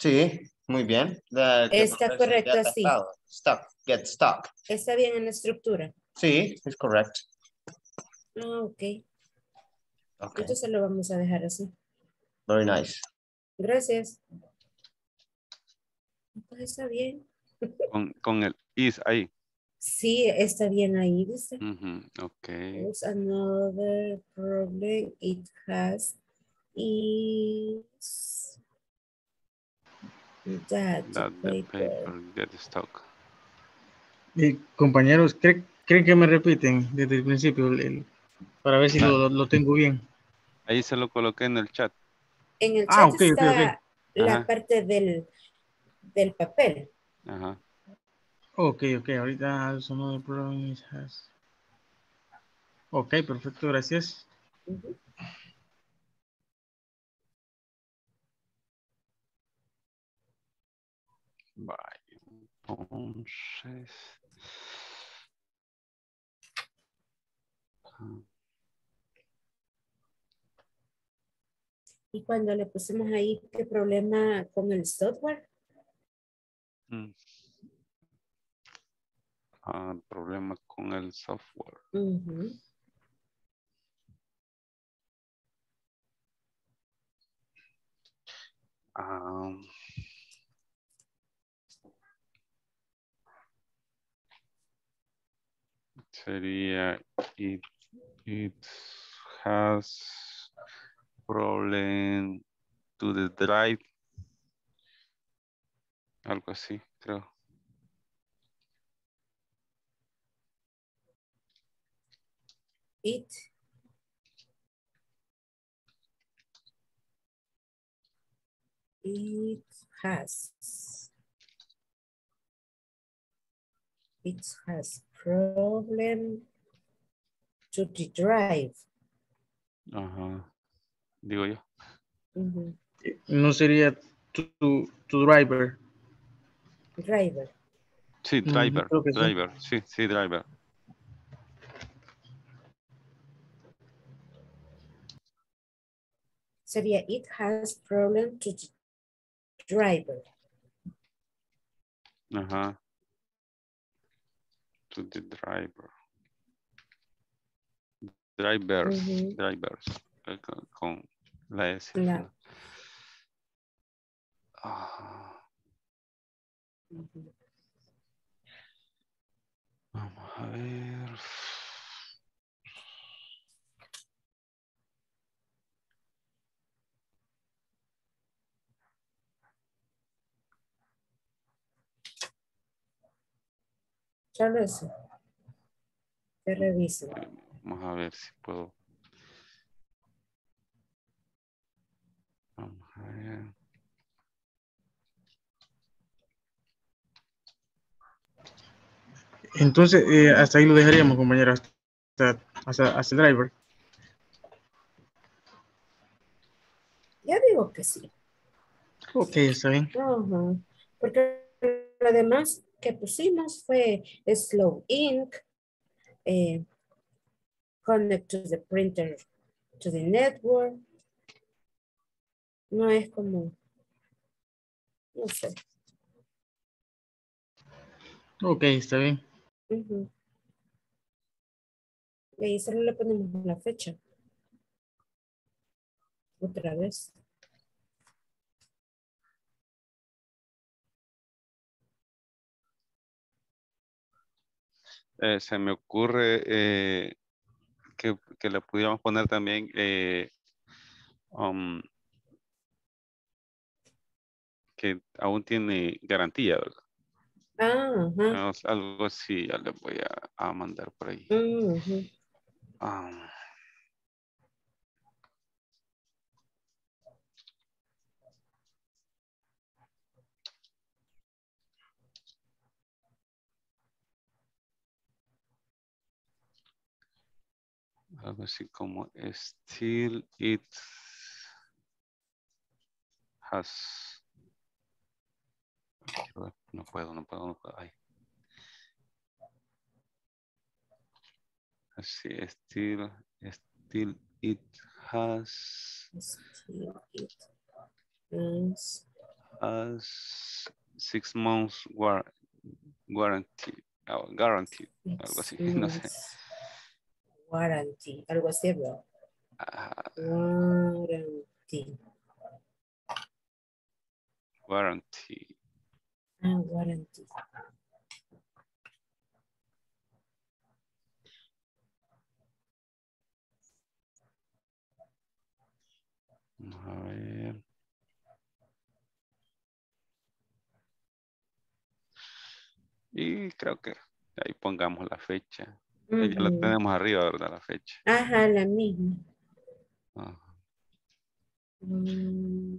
Sí, muy bien. The- Está correcto así. Stuck, get stuck. Está bien en la estructura. Sí, es correcto. Ah, ok. Ok, Entonces lo vamos a dejar así. very nice. Gracias. Pues está bien. Con, con el is ahí. Sí, está bien ahí, dice. Ujú, Ok. There's another problem it has is that That the paper. get stuck. Y compañeros, ¿creen, creen que me repiten desde el principio el- para ver si lo, lo- lo tengo bien? Ahí se lo coloqué en el chat. En el chat Ah, ok, ok, está la Ajá. parte del, del papel. Ajá. Ok, ok, ahorita problems has- Ok, perfecto, gracias. Ujú. Vaya. Entonces. Ah, Y cuando le pusimos ahí qué problema con el software, mm. Ah, problema con el software. Ujú. Ah, sería it, it has problem to the drive. Algo así, creo. it it has it has problem to the drive. Ajá. Digo yo. No sería to driver. Sí, Driver. Mm, driver, creo que sí. driver, sí, sí, driver. Sería it has problem to the driver. Ajá. To the driver. Drivers, drivers. Con, con la S. Ujú. Vamos a ver. Solo eso. Que revisen. Vamos a ver si puedo. Vamos a ver. Entonces, eh, hasta ahí lo dejaríamos, compañeros. Hasta, hasta, hasta el driver. Yo digo que sí. Ok, está bien. Ajá. Porque lo demás que pusimos fue slow ink, eh, connect to the printer to the network. No es como, no sé. Ok, está bien. Ujú. Y ahí solo le ponemos la fecha. Otra vez. Eh, se me ocurre eh, que, que le pudiéramos poner también eh, um, que aún tiene garantía, ¿verdad? Ah, ajá. Algo- así, ya le voy a, a mandar por ahí. Ujú. Um, algo así como still it has no puedo no puedo no puedo ay. así still still it has Still it is has six months war warranty oh, guarantee algo así no sé warranty. Algo así, ¿verdad? Ah, Warranty. warranty Ah, warranty. A ver. Y creo que ahí pongamos la fecha. Ya la tenemos arriba, ¿verdad? La fecha. Ajá, la misma. Ajá. Mm.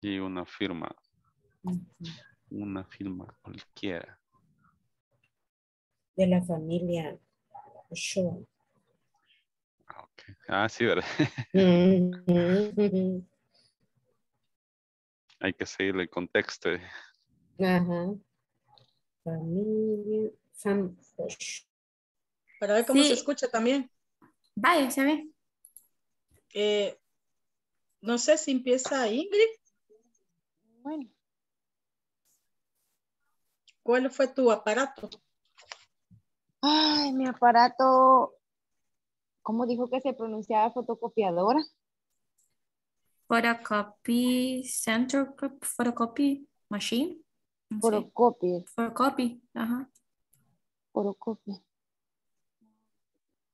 Y una firma, Ujú. una firma cualquiera. De la familia Ochoa. Ah, sí, ¿verdad? Hay que seguir el contexto. Ajá. Familia Fam Ochoa. Para ver cómo Sí. se escucha también. Vaya, se ve. Eh, no sé si empieza Ingrid. Bueno, ¿Cuál fue tu aparato? ay, mi aparato, ¿cómo dijo que se pronunciaba fotocopiadora? Photocopy center, co- photocopy machine. No. Photocopy, Photocopy, ajá. photocopy.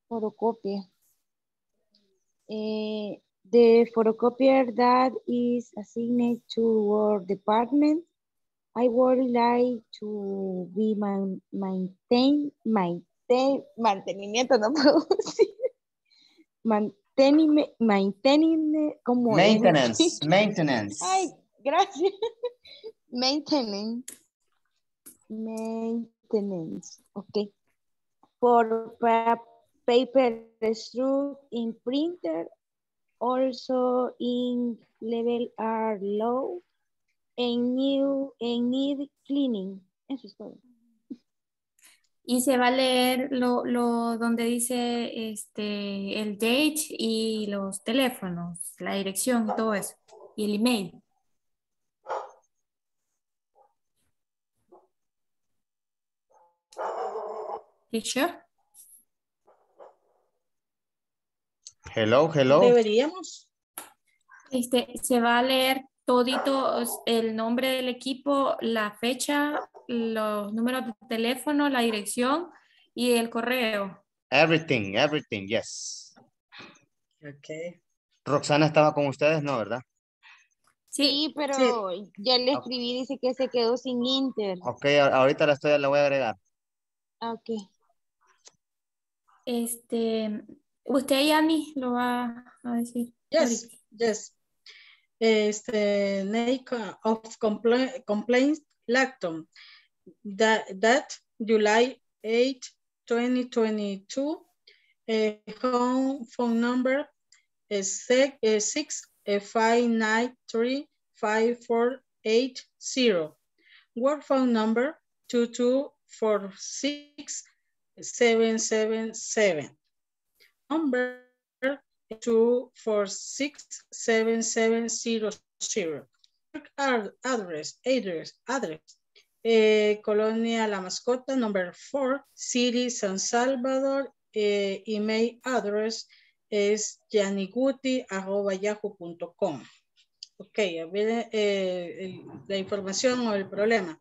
Photocopy. Eh, the photocopier that is assigned to our department, I would like to be man, maintain, maintain, mantenimiento, no puedo decir. Mantenimiento, maintaining, como? Maintenance, maintenance. Ay, gracias. Maintenance. Maintenance. Ok. For pa- paper extrude in printer, also in level are low, and new, and need cleaning. Eso es todo. Y se va a leer lo, lo donde dice este el date y los teléfonos, la dirección y todo eso. Y el email. Teacher. Hello, hello. Deberíamos. Este, se va a leer todito el nombre del equipo, la fecha, los números de teléfono, la dirección y el correo. Everything, everything, yes. Ok. Roxana estaba con ustedes, ¿no, verdad? Sí, pero ya le escribí, dice que se quedó sin Inter. Ok, ahorita la estoy, la voy a agregar. Ok. Este, usted, Yani, lo va a decir. Yes, yes. Este, NAICA of compla- complaints, Lacton, that, that July 8, 2022, eh, home phone number is six, eh, six eh, five nine three five four 224-8280. Work phone number 2246777. Number 2467700. Work ad- address, address, address. Eh, Colonia La Mascota, number 4, City San Salvador, eh, email address es yaniguti.yahoo.com. Ok, ver eh, la información o el problema.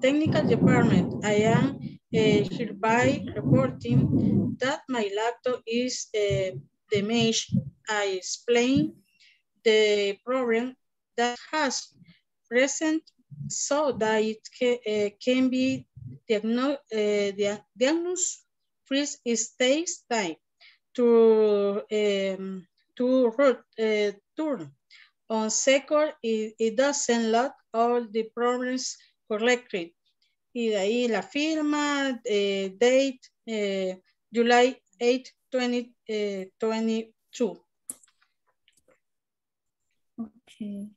Technical Department, I am eh, hereby reporting that my laptop is eh, damaged. I explain the problem that has present so that it ca- eh, can be diagno eh, dia- diagnosed. It takes time to um, to uh, turn. On second, it, it doesn't lock all the problems correctly. Y de ahí la firma, eh, date, eh, July 8, 2022. Okay.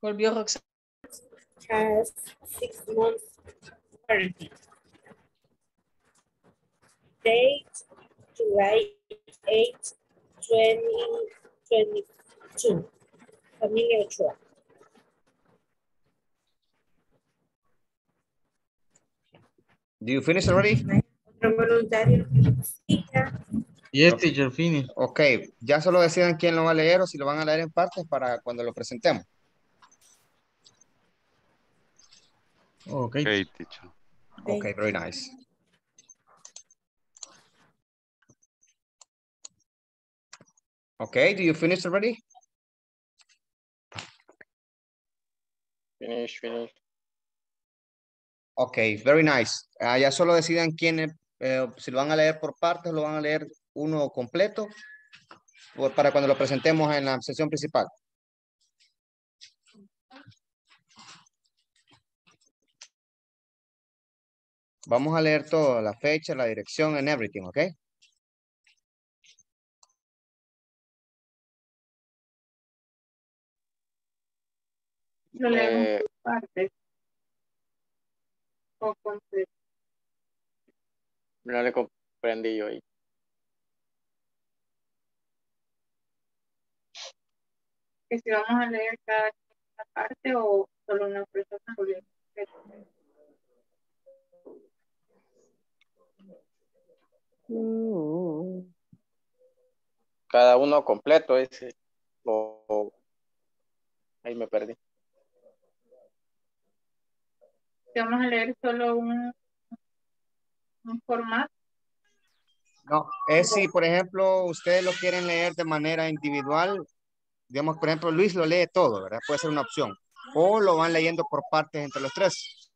Volvió Roxana. Has six months. Date July 8, 2022. Familia Ochoa. Do you finish already? Yes, teacher, finish. Ok, ya solo decidan quién lo va a leer o si lo van a leer en partes para cuando lo presentemos. Okay. Okay, teacher. Okay, very nice. Okay, do you finish already? Finish, finish. Ok, very nice. Ah, ya solo decidan quién, eh, si lo van a leer por partes lo van a leer uno completo o para cuando lo presentemos en la sesión principal. Vamos a leer todo, la fecha, la dirección, and everything, ¿ok? Eh, partes. O no le comprendí yo ahí. Que si vamos a leer cada parte o solo una persona lo lee completo. Cada uno completo ese. O, o- ahí me perdí. Vamos a leer solo un, un formato, No, es si, por ejemplo, ustedes lo quieren leer de manera individual, digamos, por ejemplo, Luis lo lee todo, ¿verdad? Puede ser una opción. O lo van leyendo por partes entre los tres.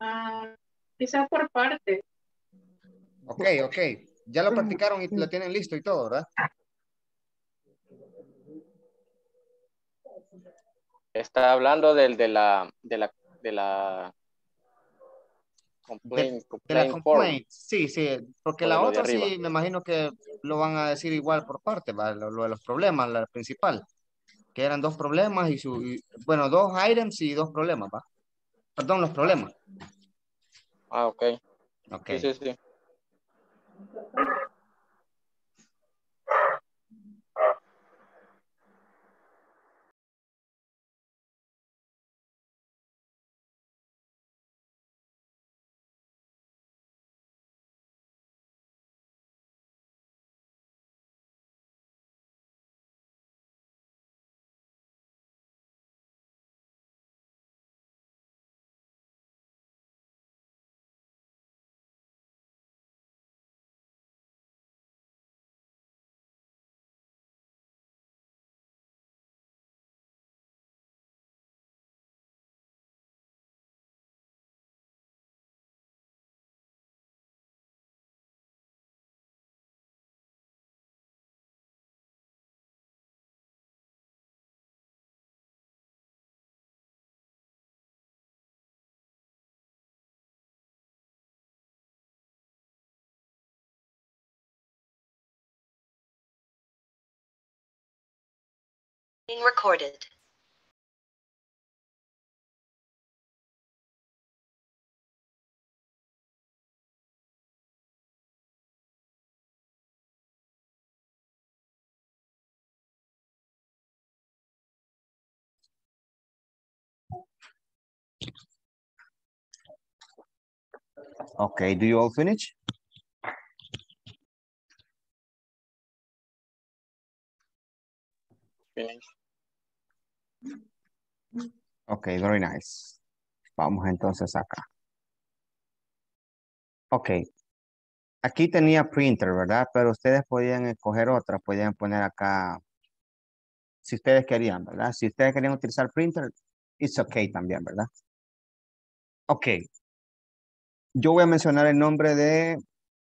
ah, quizás por parte. Ok, ok. Ya lo practicaron y lo tienen listo y todo, ¿verdad? Está hablando del de la de la de la complaint, De la complaint form. complaint. Sí, sí, porque la otra sí, me imagino que lo van a decir igual por parte, ¿va? Lo, lo de los problemas, la principal, que eran dos problemas y su, y- bueno, dos items y dos problemas, ¿va? Perdón, los problemas. Ah, ok. Ok. Sí, sí, sí. Being recorded. Okay, do you all finish? Finish. Okay, very nice. Vamos entonces acá. Ok. Aquí tenía printer, ¿verdad? Pero ustedes podían escoger otra, podían poner acá, si ustedes querían, ¿verdad? Si ustedes querían utilizar printer, it's okay también, ¿verdad? Ok. Yo voy a mencionar el nombre de,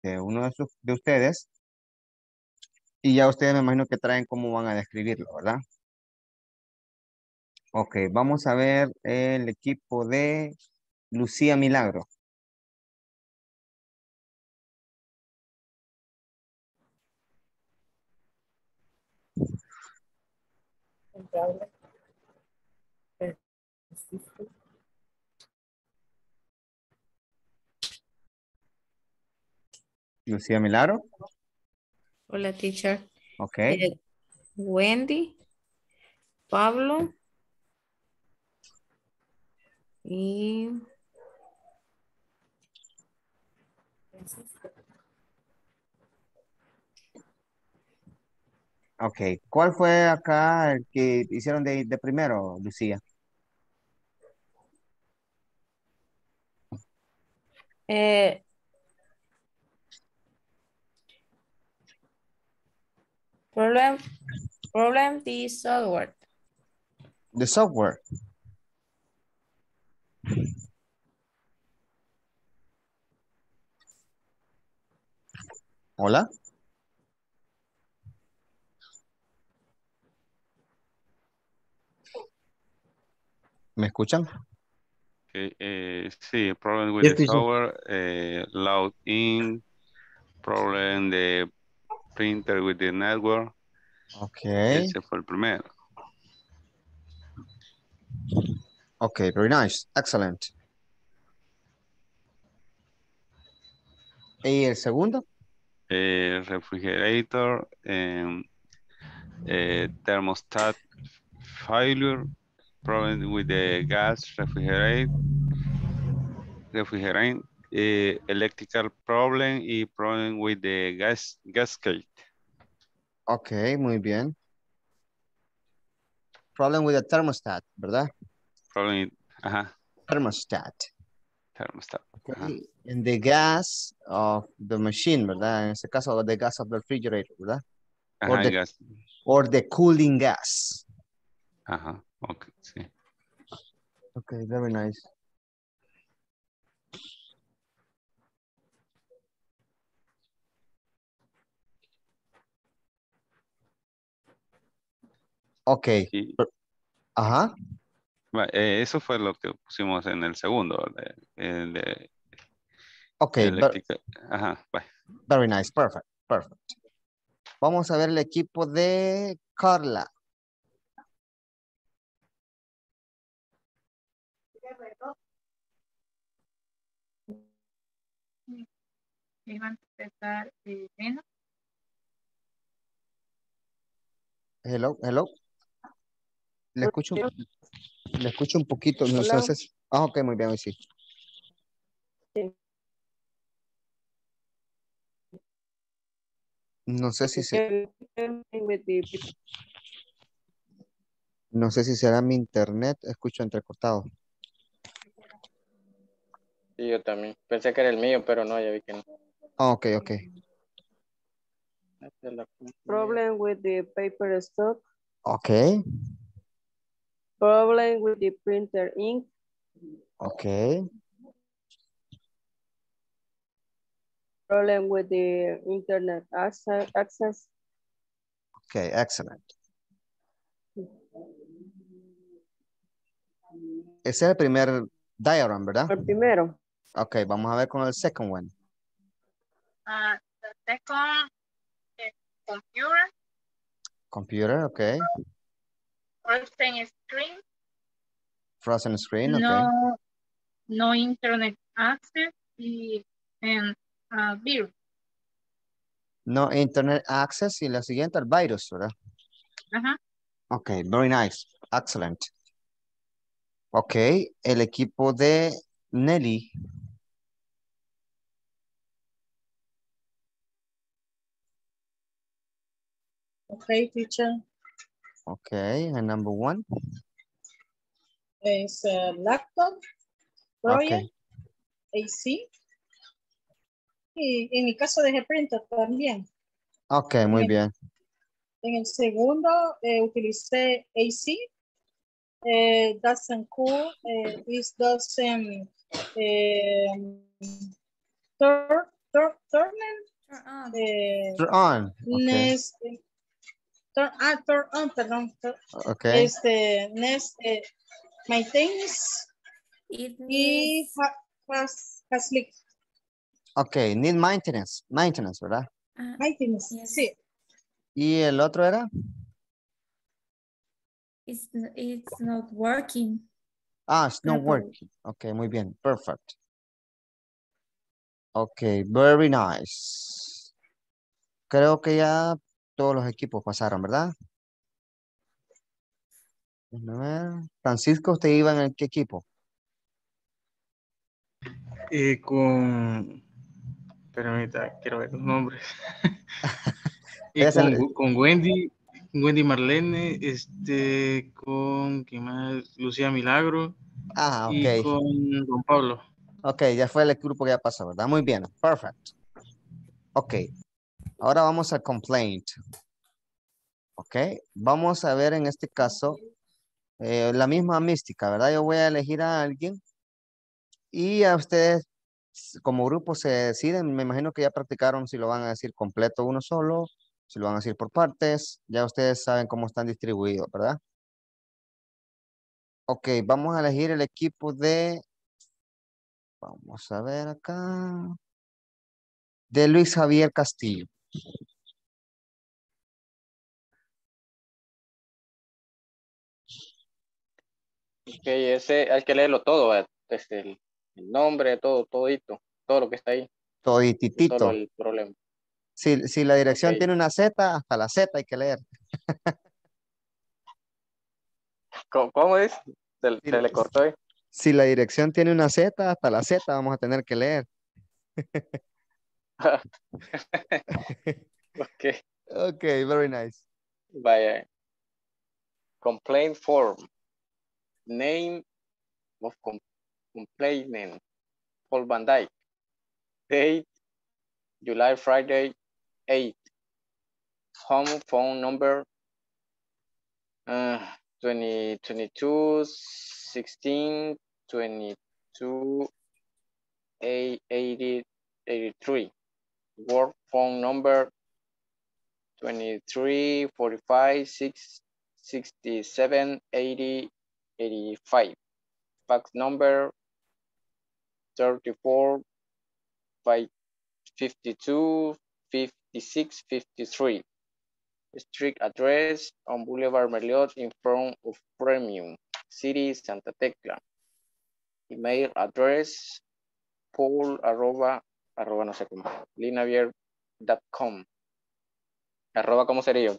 de uno de, sus- de ustedes y ya ustedes me imagino que traen cómo van a describirlo, ¿verdad? Ok, vamos a ver el equipo de Lucía Milagro. Lucía Milagro. Hola, teacher. Ok. Eh, Wendy, Pablo y Ok, ¿cuál fue acá el que hicieron de, de primero, Lucía? eh, problem, problem the software. The software. Hola. ¿Me escuchan? Okay, eh, sí, problem with the software, eh, loud in, problem de printer with the network. Ok. Ese fue el primero. Ok, very nice. Excellent. ¿Y el segundo? Eh, refrigerator, em, eh, thermostat failure, problem with the gas refrigerate, refrigerant, eh, electrical problem y problem with the gas gasket. Ok, muy bien. Problem with the thermostat, ¿verdad? Problem, ajá, Thermostat. thermostat. Okay. And the gas of the machine, ¿verdad? En este caso, the gas of the refrigerator, ¿verdad? Ajá, Or the, gas. or the cooling gas. Ajá, ok, sí. Okay, very nice. Okay. Per- Ajá. Eh, eso fue lo que pusimos en el segundo, el ver- eléctrica. Ajá, very nice. Perfect. Perfect. Vamos a ver el equipo de Carla. Iba a empezar primero. Hello, hello. Le escucho, le escucho un poquito. No Hola. sé si- Ah, ok, muy bien, hoy sí. Sí. No sé si se, no sé si será mi internet. Escucho entrecortado. Sí, yo también. Pensé que era el mío, pero no, ya vi que no. Ah, ok, ok. Esta es la compu- Problem with the paper stock. Ok, Problem with the printer ink. ok. Problem with the internet access. access. Ok, excellent. Ese es el primer diagram, ¿verdad? El primero. Ok, vamos a ver con el second one. Uh, the second is computer. Computer, ok. Frozen screen, Frozen screen, ok. no, no internet access y and uh, beer. No internet access y la siguiente, el virus, ¿verdad? Ajá. Ok, very nice. Excellent. Ok, el equipo de Nelly. Okay, teacher. Ok, and number one. Es eh, laptop, project, AC. Y en mi caso dejé printer también. Ok, muy bien. En el segundo eh, utilicé AC. Eh, doesn't cool. Eh, this doesn't eh, turn, turn, turn, eh, Turn on. Eh, turn, ah, turn on, perdón. turn- ok. Este, Nes, eh, maintains y ha- has, has leaked. Ok, need maintenance. Maintenance, ¿verdad? Maintenance, sí. ¿Y el otro era? It's, it's not working. Ah, it's not working. Ok, muy bien. Perfect. Ok, very nice. Creo que ya todos los equipos pasaron, ¿verdad? Francisco, ¿usted iba en el qué equipo? Eh, con... Permita, quiero ver los nombres. y Ese con, con Wendy, Wendy Marlene, este, con, ¿qué más? Lucía Milagro. Ah, Y ok. con Don Pablo. Ok, ya fue el grupo que ya pasó, ¿verdad? Muy bien, perfect. Ok, ahora vamos a complaint. Ok, vamos a ver en este caso eh, la misma mística, ¿verdad? Yo voy a elegir a alguien y a ustedes como grupo se deciden, me imagino que ya practicaron si lo van a decir completo uno solo, si lo van a decir por partes, ya ustedes saben cómo están distribuidos, ¿verdad? Ok, vamos a elegir el equipo de, vamos a ver acá, de Luis Javier Castillo. Ok, ese hay que leerlo todo, ¿verdad? Este, el, el nombre, todo, todito, todo lo que está ahí. Todititito. Solo el problema. Si, si la dirección tiene una Z, hasta la Z hay que leer. ¿Cómo, cómo es? Se, se le cortó ahí. Si la dirección tiene una Z, hasta la Z vamos a tener que leer. ok, Ok, very nice. vaya. Complaint form. Name of com- complainant. Paul Van Dyke. Date, July Friday 8. Home phone number uh, 20, 22, 16, 22, 8, 80, 83. Work phone number 23, 45, 6, 67, 80, 85. Fax number 34, 5, 52, 56, 53. Street address on Boulevard Marriott in front of Premium City, Santa Tecla. Email address paul arroba, arroba no sé cómo, linavier.com. Arroba, ¿cómo sería?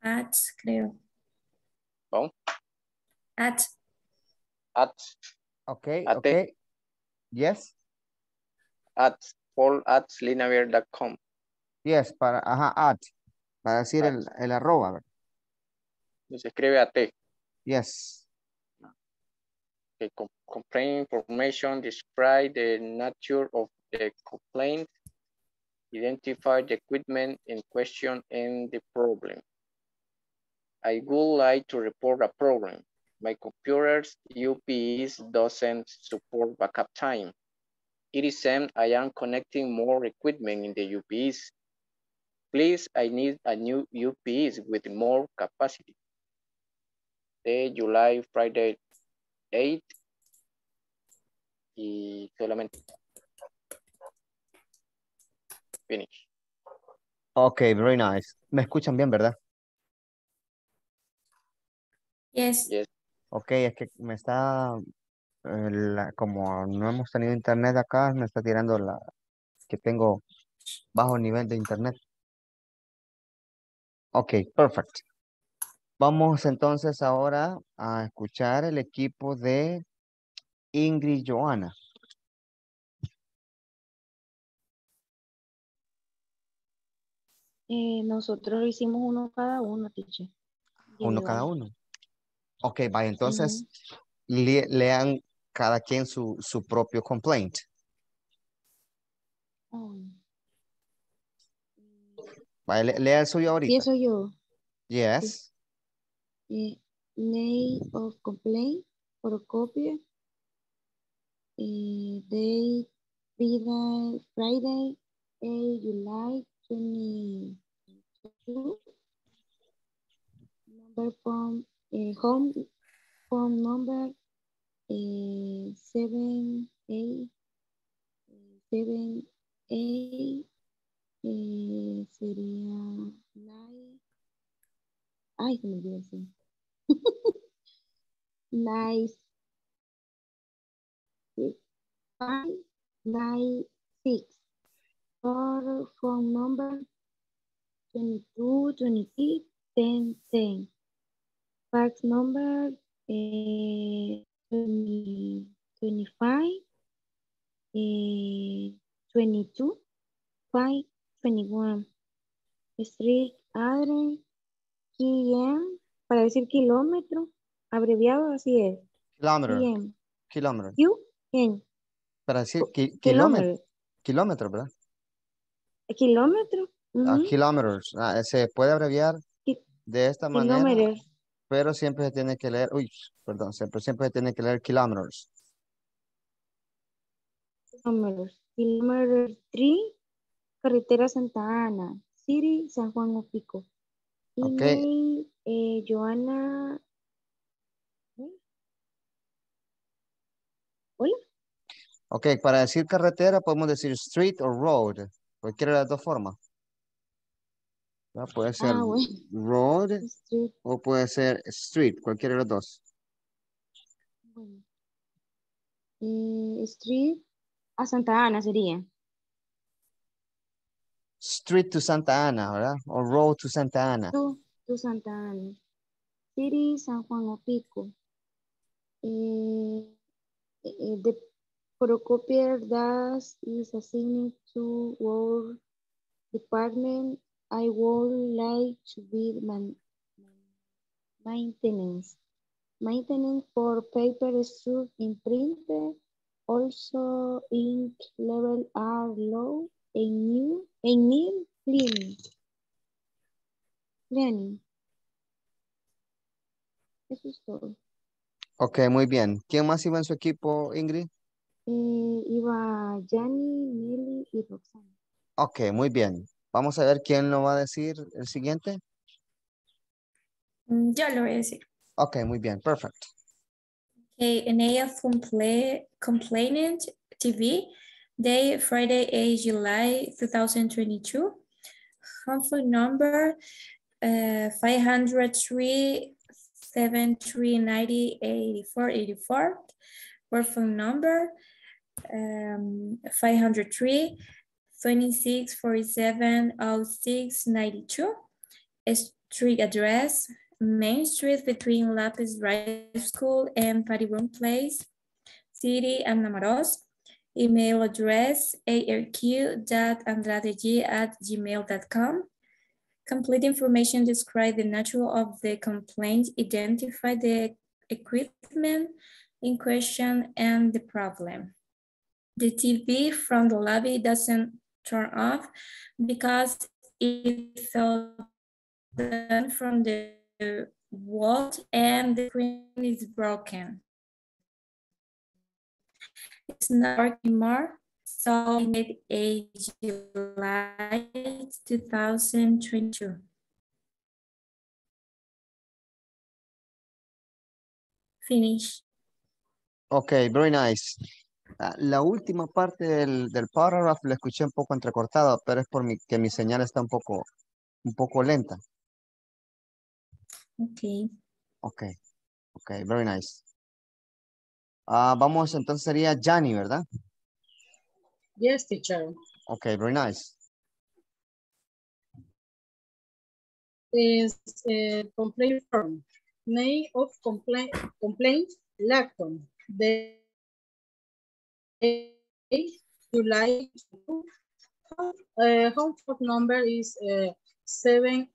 At, creo. ¿Cómo? At. At, Ok, At. ok. Yes, at paul at linavier.com. yes, para, ajá, at. Para decir At. el, el arroba, se escribe a T. Yes. Com- complaint information, describe the nature of the complaint, identify the equipment in question and the problem. I would like to report a problem. My computer's UPS doesn't support backup time. It is same I am connecting more equipment in the UPS. Please, I need a new UPS with more capacity. De July Friday 8 y solamente finish. Ok, very nice. Me escuchan bien, ¿verdad? Yes. Yes. Ok, es que me está, eh, la- como no hemos tenido internet acá, me está tirando la, que tengo bajo nivel de internet. Ok, perfect. Vamos entonces ahora a escuchar el equipo de Ingrid Joana. Eh, nosotros lo hicimos uno cada uno, teacher. Uno cada uno. Ok, vaya, entonces le- lean cada quien su, su propio complaint. Oh, Vaya, le- lea el suyo ahorita. Empiezo yo. Yes. Eh, name of complaint, photocopy. Eh, date, Friday, Friday, 8 July 2022. Number phone, eh, home phone number, eh, 7, 8, 7, 8, eh, sería 9. Ay, se me olvidó decir. Nice. Six, five, nine, six. Or phone number 22, 23, 10, 10. Fax number eh, 20, 25, eh, 22, 5, 21. Street address, KM, para decir kilómetro, abreviado así es. Kilómetro. Kilómetro. Para decir ki- kilómetro. Kilómetro. Kilómetro, ¿verdad? Kilómetro. Ah, ujú, kilometers. Ah, se puede abreviar Ki- de esta manera, Kilómetros. pero siempre se tiene que leer, uy, perdón, siempre, siempre se tiene que leer kilómetros. Kilómetros. Kilómetro 3, carretera Santa Ana, City, San Juan Opico. Ok. Email, eh, Joana. ¿eh? Hola. Ok, para decir carretera podemos decir street o road, cualquiera de las dos formas. Puede ser Ah, bueno. road Street, o puede ser street, cualquiera de los dos. bueno. Eh, street a Santa Ana sería. Street to Santa Ana, ¿verdad? O road to Santa Ana. To, to Santa Ana. City, San Juan Opico. Eh, eh, the photocopier that is assigned to work department, I would like to be man, maintenance. Maintenance for paper stuff in also ink level are low and need cleaning. Cleaning. Eso es todo. Ok, muy bien. ¿Quién más iba en su equipo, Ingrid? Eh, iba Yanni, Nelly y Roxana. Ok, muy bien. Vamos a ver quién lo va a decir el siguiente. Mm, Yo lo voy a decir. Ok, muy bien, perfect. Okay, Enea compla complainant TV, day Friday, 8 July 2022. Home phone number uh, 503 7390 84 84. Work phone number um, 503 26 47 06 92. Street address Main Street between Lapis Drive School and Patty Room Place, City Anamaros. Email address arq.andradeg at gmail.com. Complete information describe the nature of the complaint, identify the equipment in question and the problem. The TV from the lobby doesn't turn off because it fell down from the wall and the screen is broken. It's not working more, so we made a July 2022. Finish. Ok, very nice. Ah, La última parte del, del paragraph la escuché un poco entrecortada, pero es por mi, que mi señal está un poco, un poco lenta. Okay. Ok, ok, very nice. Ah, vamos, entonces sería Jani, ¿verdad? Yes, teacher. Ok, very nice. Is uh, complaint form. Name of complaint, complaint, Lacton. The July, uh, home phone number is uh, seven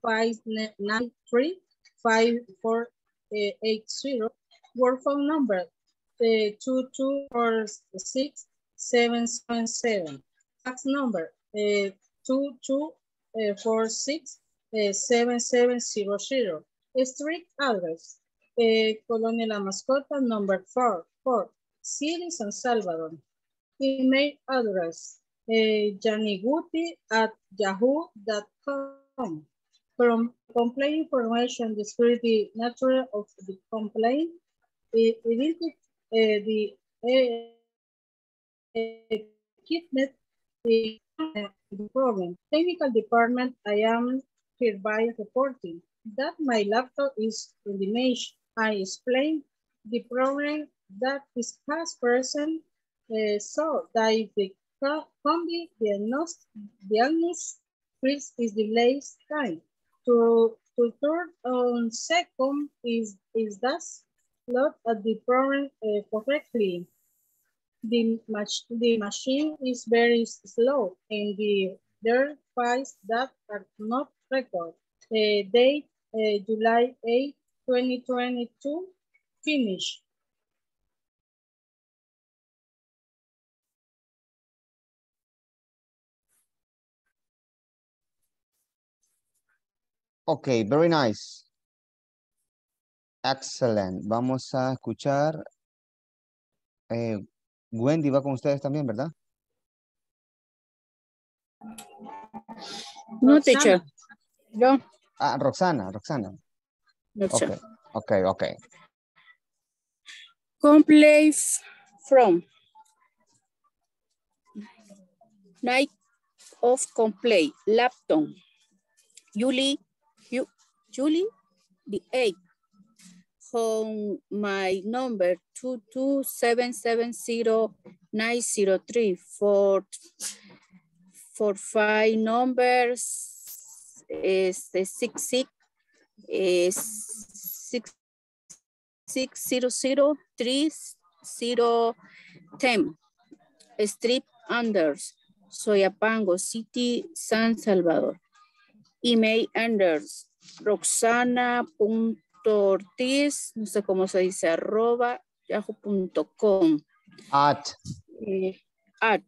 five nine three five four uh, eight zero. Work phone number uh, two two four six seven seven seven. Fax number uh, two two uh, four six uh, seven seven zero zero. Street address uh, Colonia La Mascota number four four. City San Salvador. Email address uh, janiguti at yahoo.com. From complaint information, the security nature of the complaint, identify uh, the equipment, the, problem. Technical department, I am hereby reporting that my laptop is in the mesh. I explain the problem that this past person uh, saw that if the co- combi diagnosis, diagnosis Chris is delayed time. To, to turn on second is, is thus look at the problem uh, correctly. The, mach the machine is very slow and the there files that are not recorded. Uh, date uh, July 8, 2022, finish. Ok, very nice. Excellent. Vamos a escuchar. eh, Wendy va con ustedes también, ¿verdad? No, teacher. Yo. Ah, Roxana, Roxana. No, Ok, teacher. ok, ok. Complaint from. Night of complaint. Laptop. Julie. Ju- Julie. The 8th. On my number 22770-903 for, for five numbers is the six six is six six zero zero three zero ten. Street Anders, Soyapango City, San Salvador. Email Anders, Roxana.ortiz, no sé cómo se dice, arroba yahoo.com. At. Eh, at,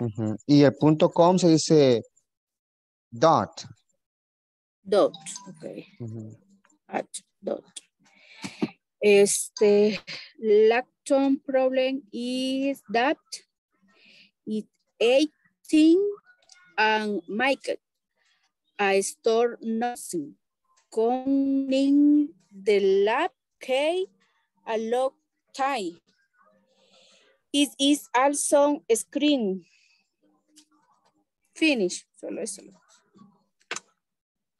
ujú. Y el punto com se dice dot. dot, ok. Ujú. at dot. Este, lactone problem is that it 18 and Michael, I store nothing. Coming the lab K a long time. It is also screen. Finish, solo eso.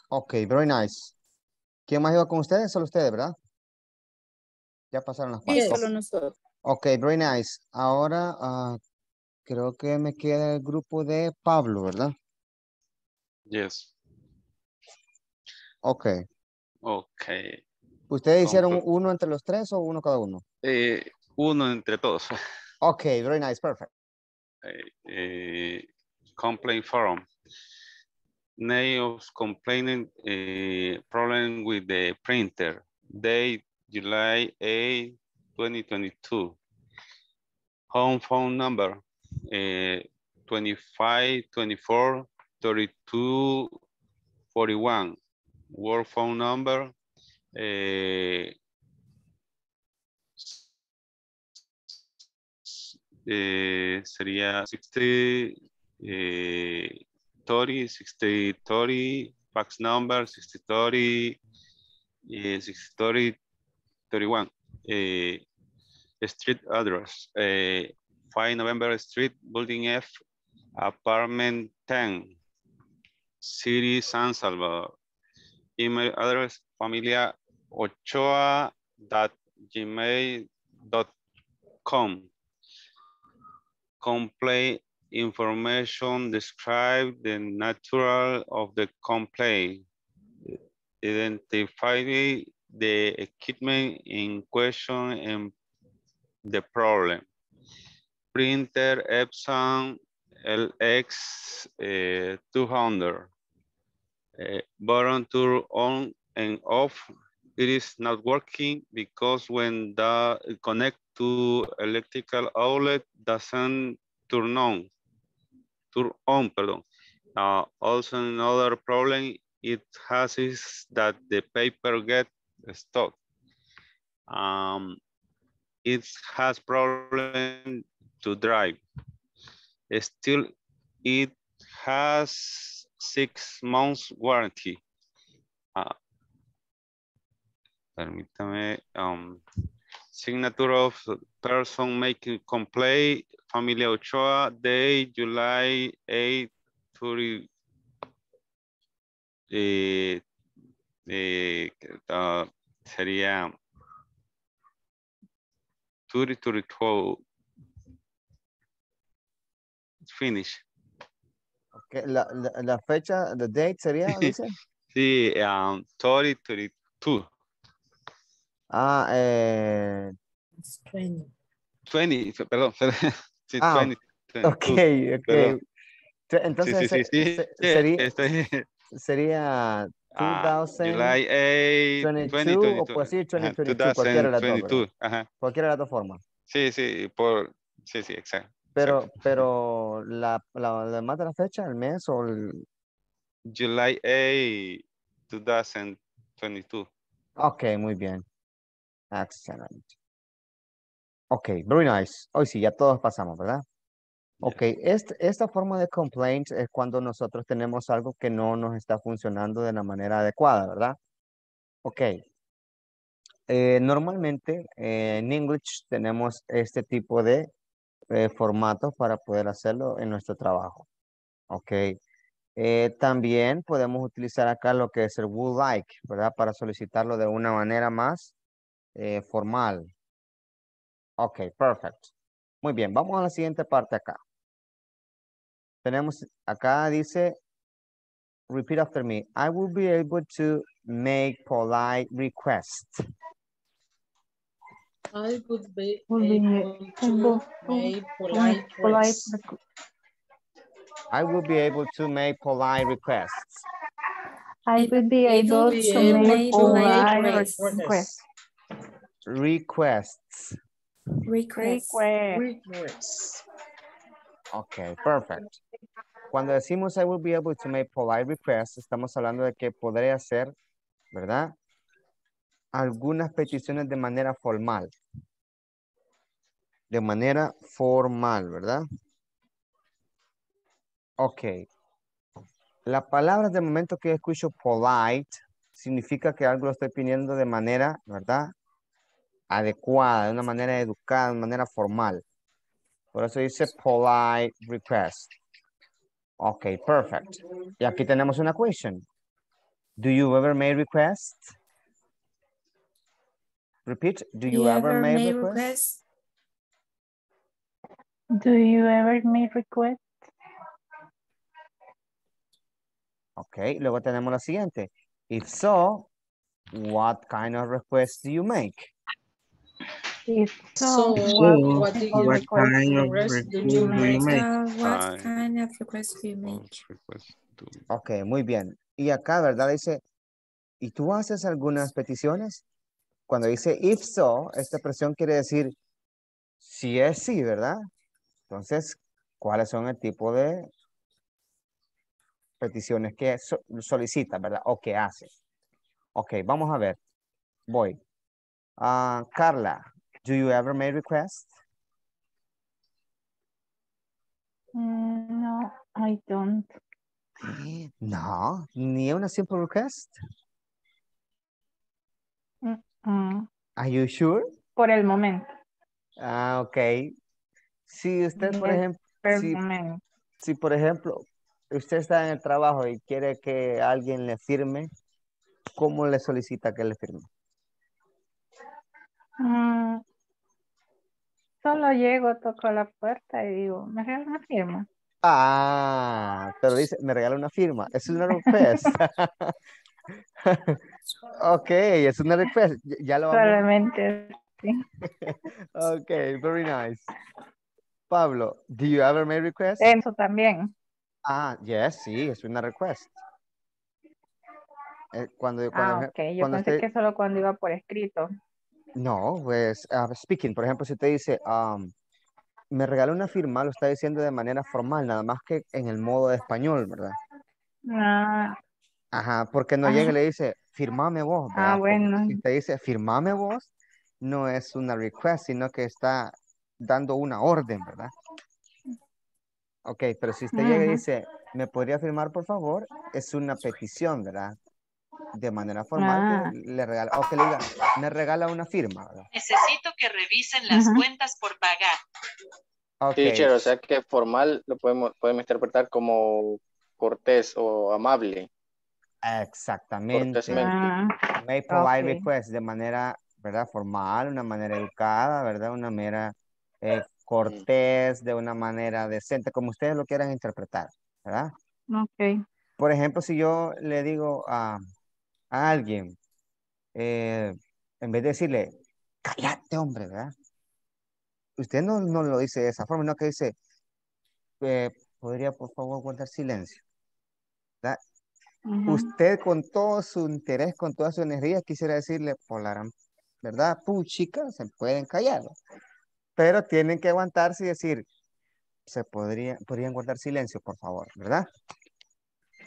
Ok, very nice. ¿Quién más iba con ustedes? Solo ustedes, ¿verdad? Ya pasaron las Sí, cuatro. solo nosotros. Ok, very nice. Ahora ah, creo que me queda el grupo de Pablo, ¿verdad? Yes. Ok. Ok. ¿Ustedes hicieron uno entre los tres o uno cada uno? Eh, uno entre todos. Ok, very nice, perfect. Eh, eh, complaint form. Name of complaining problem with the printer. Date July 8, 2022. Home phone number eh, 25 24 32 41. Work phone number eh, eh, sería 60 eh, 30 60 30 fax number 60 30 eh, 60 30 31 eh, street address. Uh, 5 November Street, Building F, apartment 10, City, San Salvador. Email address, familia ochoa dot gmail dot com. Complaint information describe the natural of the complaint. Identify the equipment in question and the problem. Printer Epson LX eh, 200. Button turn on and off. It is not working because when the connect to electrical outlet doesn't turn on. Turn on, pardon. Uh, also another problem it has is that the paper get stuck. Um, it has problem to drive. Still, it has six months warranty. Uh, permítame, um, signature of person making complaint, Familia Ochoa, day July 8, 30, eh, eh, uh, sería 2012. Finish. Ok, La, la, la fecha, the date sería, dice. Sí, um, 2032. Ah, eh, 20, perdón. sí, Ah, 20, ok, 22, ok. perdón. Entonces, sí, sí, sí, se- sí, sería, estoy- sería Ah, 2000, July 8, 22, o puede decir ajá, 2022, cualquiera de las dos, 2022. Cualquiera de las dos formas. Sí, sí, por, sí, sí, exacto. Pero, pero la, la, además de la fecha, el mes o el... July 8, 2022. Ok, muy bien. Excellent. Ok, very nice. Hoy sí, ya todos pasamos, ¿verdad? Ok, este- esta forma de complaint es cuando nosotros tenemos algo que no nos está funcionando de la manera adecuada, ¿verdad? Ok. Eh, normalmente eh, en English tenemos este tipo de eh, formatos para poder hacerlo en nuestro trabajo. Ok. Eh, también podemos utilizar acá lo que es el would like, ¿verdad? Para solicitarlo de una manera más eh, formal. Ok, perfect. Muy bien, vamos a la siguiente parte acá. Tenemos, acá dice, repeat after me. I will be able to make polite requests. I would be Would be able to able to make make polite polite requests. I will be able to make polite requests. I will be able be to able make to polite requests. requests. Requests. Request. Request. Requests. Ok, perfect. Cuando decimos I will be able to make polite requests, estamos hablando de que podré hacer, ¿verdad? Algunas peticiones de manera formal. De manera formal, ¿verdad? Ok. La palabra de momento que escucho polite significa que algo lo estoy pidiendo de manera, ¿verdad? Adecuada, de una manera educada, de manera formal. Por eso dice polite request. Ok, perfect. Y aquí tenemos una question. Do you ever make requests? Repeat. Do you, ever, make, requests? Do you ever make requests? Ok, luego tenemos la siguiente. If so, what kind of requests do you make? If So, so, what, do you what request kind of request do request you do you make? Uh, what kind of request do you make? Ok, muy bien. Y acá, ¿verdad? Dice, ¿y tú haces algunas peticiones? Cuando dice if so, esta expresión quiere decir si es sí, ¿verdad? Entonces, ¿cuáles son el tipo de peticiones que so- solicita, ¿verdad? O que hace. Ok, vamos a ver. Voy. Ah, Carla, do you ever make requests? Mm, no, I don't. No, ni una simple request. Mm, Are you sure? Por el momento. Ah, ok. Si usted, por ejemplo, si, por ejemplo, usted está en el trabajo y quiere que alguien le firme, ¿cómo le solicita que le firme? Mm, solo llego, toco la puerta y digo, ¿me regalas una firma? Ah, pero dice, me regala una firma. Es una request. ok, es una request. Ya- lo vamos. Solamente, sí. Ok, very nice. Pablo, do you ever make requests? Eso también. Ah, yes, sí, es una request. Eh, cuando, cuando, Ah, ok. Yo cuando pensé usted- que solo cuando iba por escrito. No, pues, ah, speaking, por ejemplo, si usted dice, um, me regala una firma, lo está diciendo de manera formal, nada más que en el modo de español, ¿verdad? Ah, Ajá, porque no Ajá. llega y le dice, firmame vos, ¿verdad? ah, Porque bueno. Si te dice, firmame vos, no es una request, sino que está dando una orden, ¿verdad? Ok, pero si usted llega y dice, ¿me podría firmar, por favor? Es una petición, ¿verdad? De manera formal Ah. que le regala, o que le diga, me regala una firma, ¿verdad? Necesito que revisen las cuentas por pagar. Ok, Teacher, o sea que formal lo podemos, podemos interpretar como cortés o amable. Exactamente. Cortésmente. Ah, May provide ok. request de manera, ¿verdad? Formal, una manera educada, ¿verdad? Una manera eh, cortés, de una manera decente, como ustedes lo quieran interpretar, ¿verdad? ok. Por ejemplo, si yo le digo a, a alguien, eh, en vez de decirle, cállate, hombre, ¿verdad? Usted no, no lo dice de esa forma, no que dice, eh, podría por favor guardar silencio. Usted con todo su interés, con toda su energía, quisiera decirle, Polaram, ¿verdad? Puchica, se pueden callar, pero tienen que aguantarse y decir, se podría, podrían guardar silencio, por favor, ¿verdad?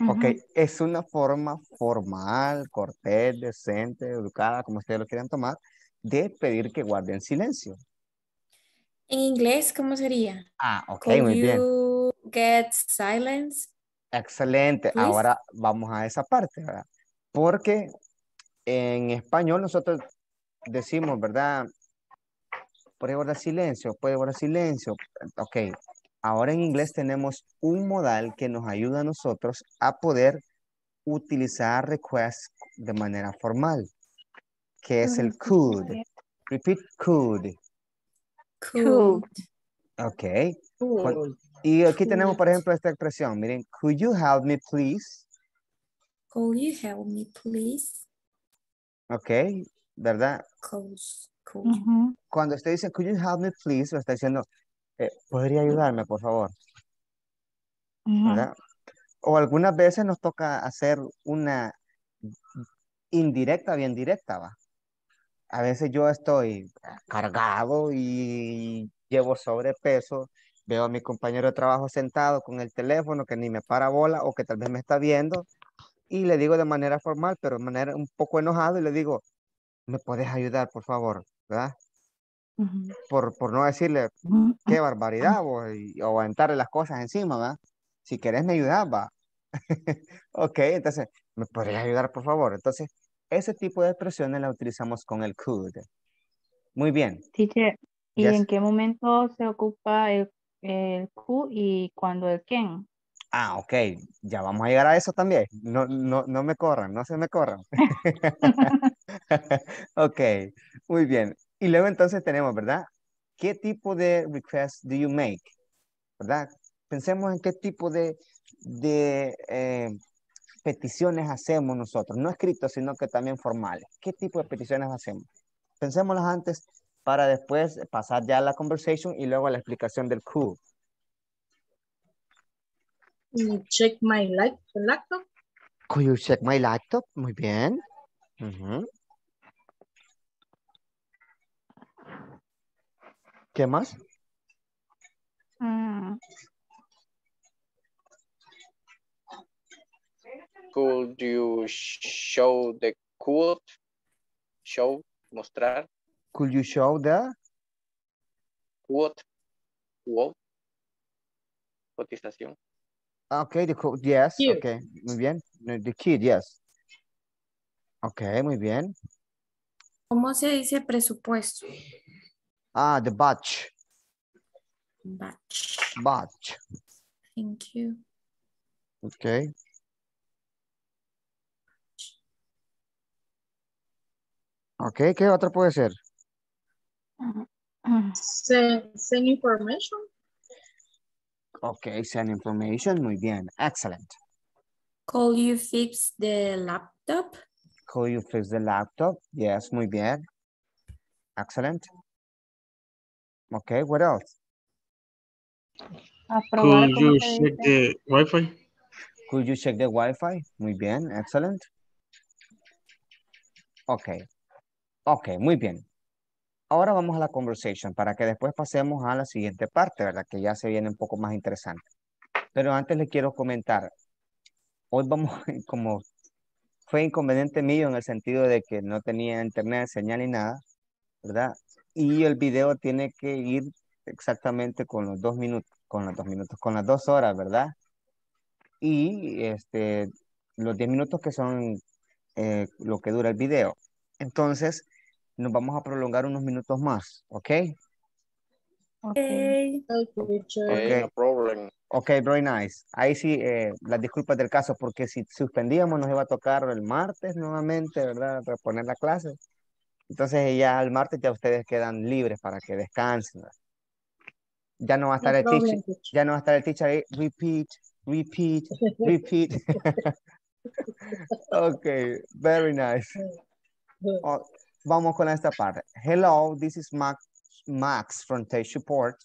Ok, Ujú. es una forma formal, cortés, decente, educada, como ustedes lo quieran tomar, de pedir que guarden silencio. En inglés, ¿cómo sería? Ah, ok, Could muy bien. you get silence? Excelente. Please. Ahora vamos a esa parte, ¿verdad? Porque en español nosotros decimos, ¿verdad? Puede guardar silencio, puede guardar silencio. Ok. Ahora en inglés tenemos un modal que nos ayuda a nosotros a poder utilizar requests de manera formal, que es el could. Repeat could. Could. Ok. Cuan- Y aquí tenemos, por ejemplo, esta expresión. Miren, could you help me, please? Could you help me, please? Ok, ¿verdad? Could, could. Ujú. Cuando usted dice, could you help me, please, lo está diciendo, eh, ¿podría ayudarme, por favor? ¿Verdad? O algunas veces nos toca hacer una indirecta, bien directa, ¿va? A veces yo estoy cargado y llevo sobrepeso, veo a mi compañero de trabajo sentado con el teléfono que ni me para bola o que tal vez me está viendo y le digo de manera formal, pero de manera un poco enojado y le digo, ¿me puedes ayudar, por favor? ¿Verdad? Por, por no decirle, qué barbaridad, vos, y, o aventarle las cosas encima, ¿verdad? Si querés me ayudas, va. ok, entonces, ¿me podrías ayudar, por favor? Entonces, ese tipo de expresiones la utilizamos con el could. Muy bien. Teacher, ¿y Yes. en qué momento se ocupa el, el Q y cuando el quién? Ah, ok, ya vamos a llegar a eso también. No, no, no me corran, no se me corran. ok, muy bien. Y luego entonces tenemos, ¿verdad? ¿Qué tipo de request do you make? ¿Verdad? Pensemos en qué tipo de, de eh, peticiones hacemos nosotros, no escritos, sino que también formales. ¿Qué tipo de peticiones hacemos? Pensémoslas antes para después pasar ya a la conversation y luego a la explicación del cool. Check my lap- laptop. Could you check my laptop? Muy bien. Ujú. ¿Qué más? Mm, Could you show the quote? Show, mostrar, Could you show the? quote, quote, cotización. Ah, Okay, the code, yes, Here. okay, muy bien. The kid, yes. Ok, muy bien. ¿Cómo se dice presupuesto? Ah, the batch. Batch. Batch. Thank you. Okay. Ok, ¿qué otra puede ser? Send, send information. Ok, send information. Muy bien. Excellent. Call you fix the laptop? Could you fix the laptop? Yes, muy bien. Excellent. Okay, what else? Could you check the Wi-Fi? Could you check the Wi-Fi? Muy bien, excellent. Ok. Ok, muy bien. Ahora vamos a la conversation para que después pasemos a la siguiente parte, ¿verdad? Que ya se viene un poco más interesante. Pero antes le quiero comentar. Hoy vamos, como fue inconveniente mío en el sentido de que no tenía internet, señal ni nada, ¿verdad? Y el video tiene que ir exactamente con los dos minutos, con los dos minutos, con las dos horas, ¿verdad? y este, los 10 minutos que son eh, lo que dura el video. Entonces, nos vamos a prolongar unos minutos más, ¿ok? Okay. Okay, no. Ok, very nice. Ahí sí, eh, las disculpas del caso, porque si suspendíamos nos iba a tocar el martes nuevamente, ¿verdad? Reponer la clase. Entonces ya el martes ya ustedes quedan libres para que descansen. Ya no va a estar No el teacher, problem, teacher. ya no va a estar el teacher ahí, repeat, repeat, repeat. ok, very nice. Oh, vamos con esta parte. Hello, this is Max, Max from Tech Support.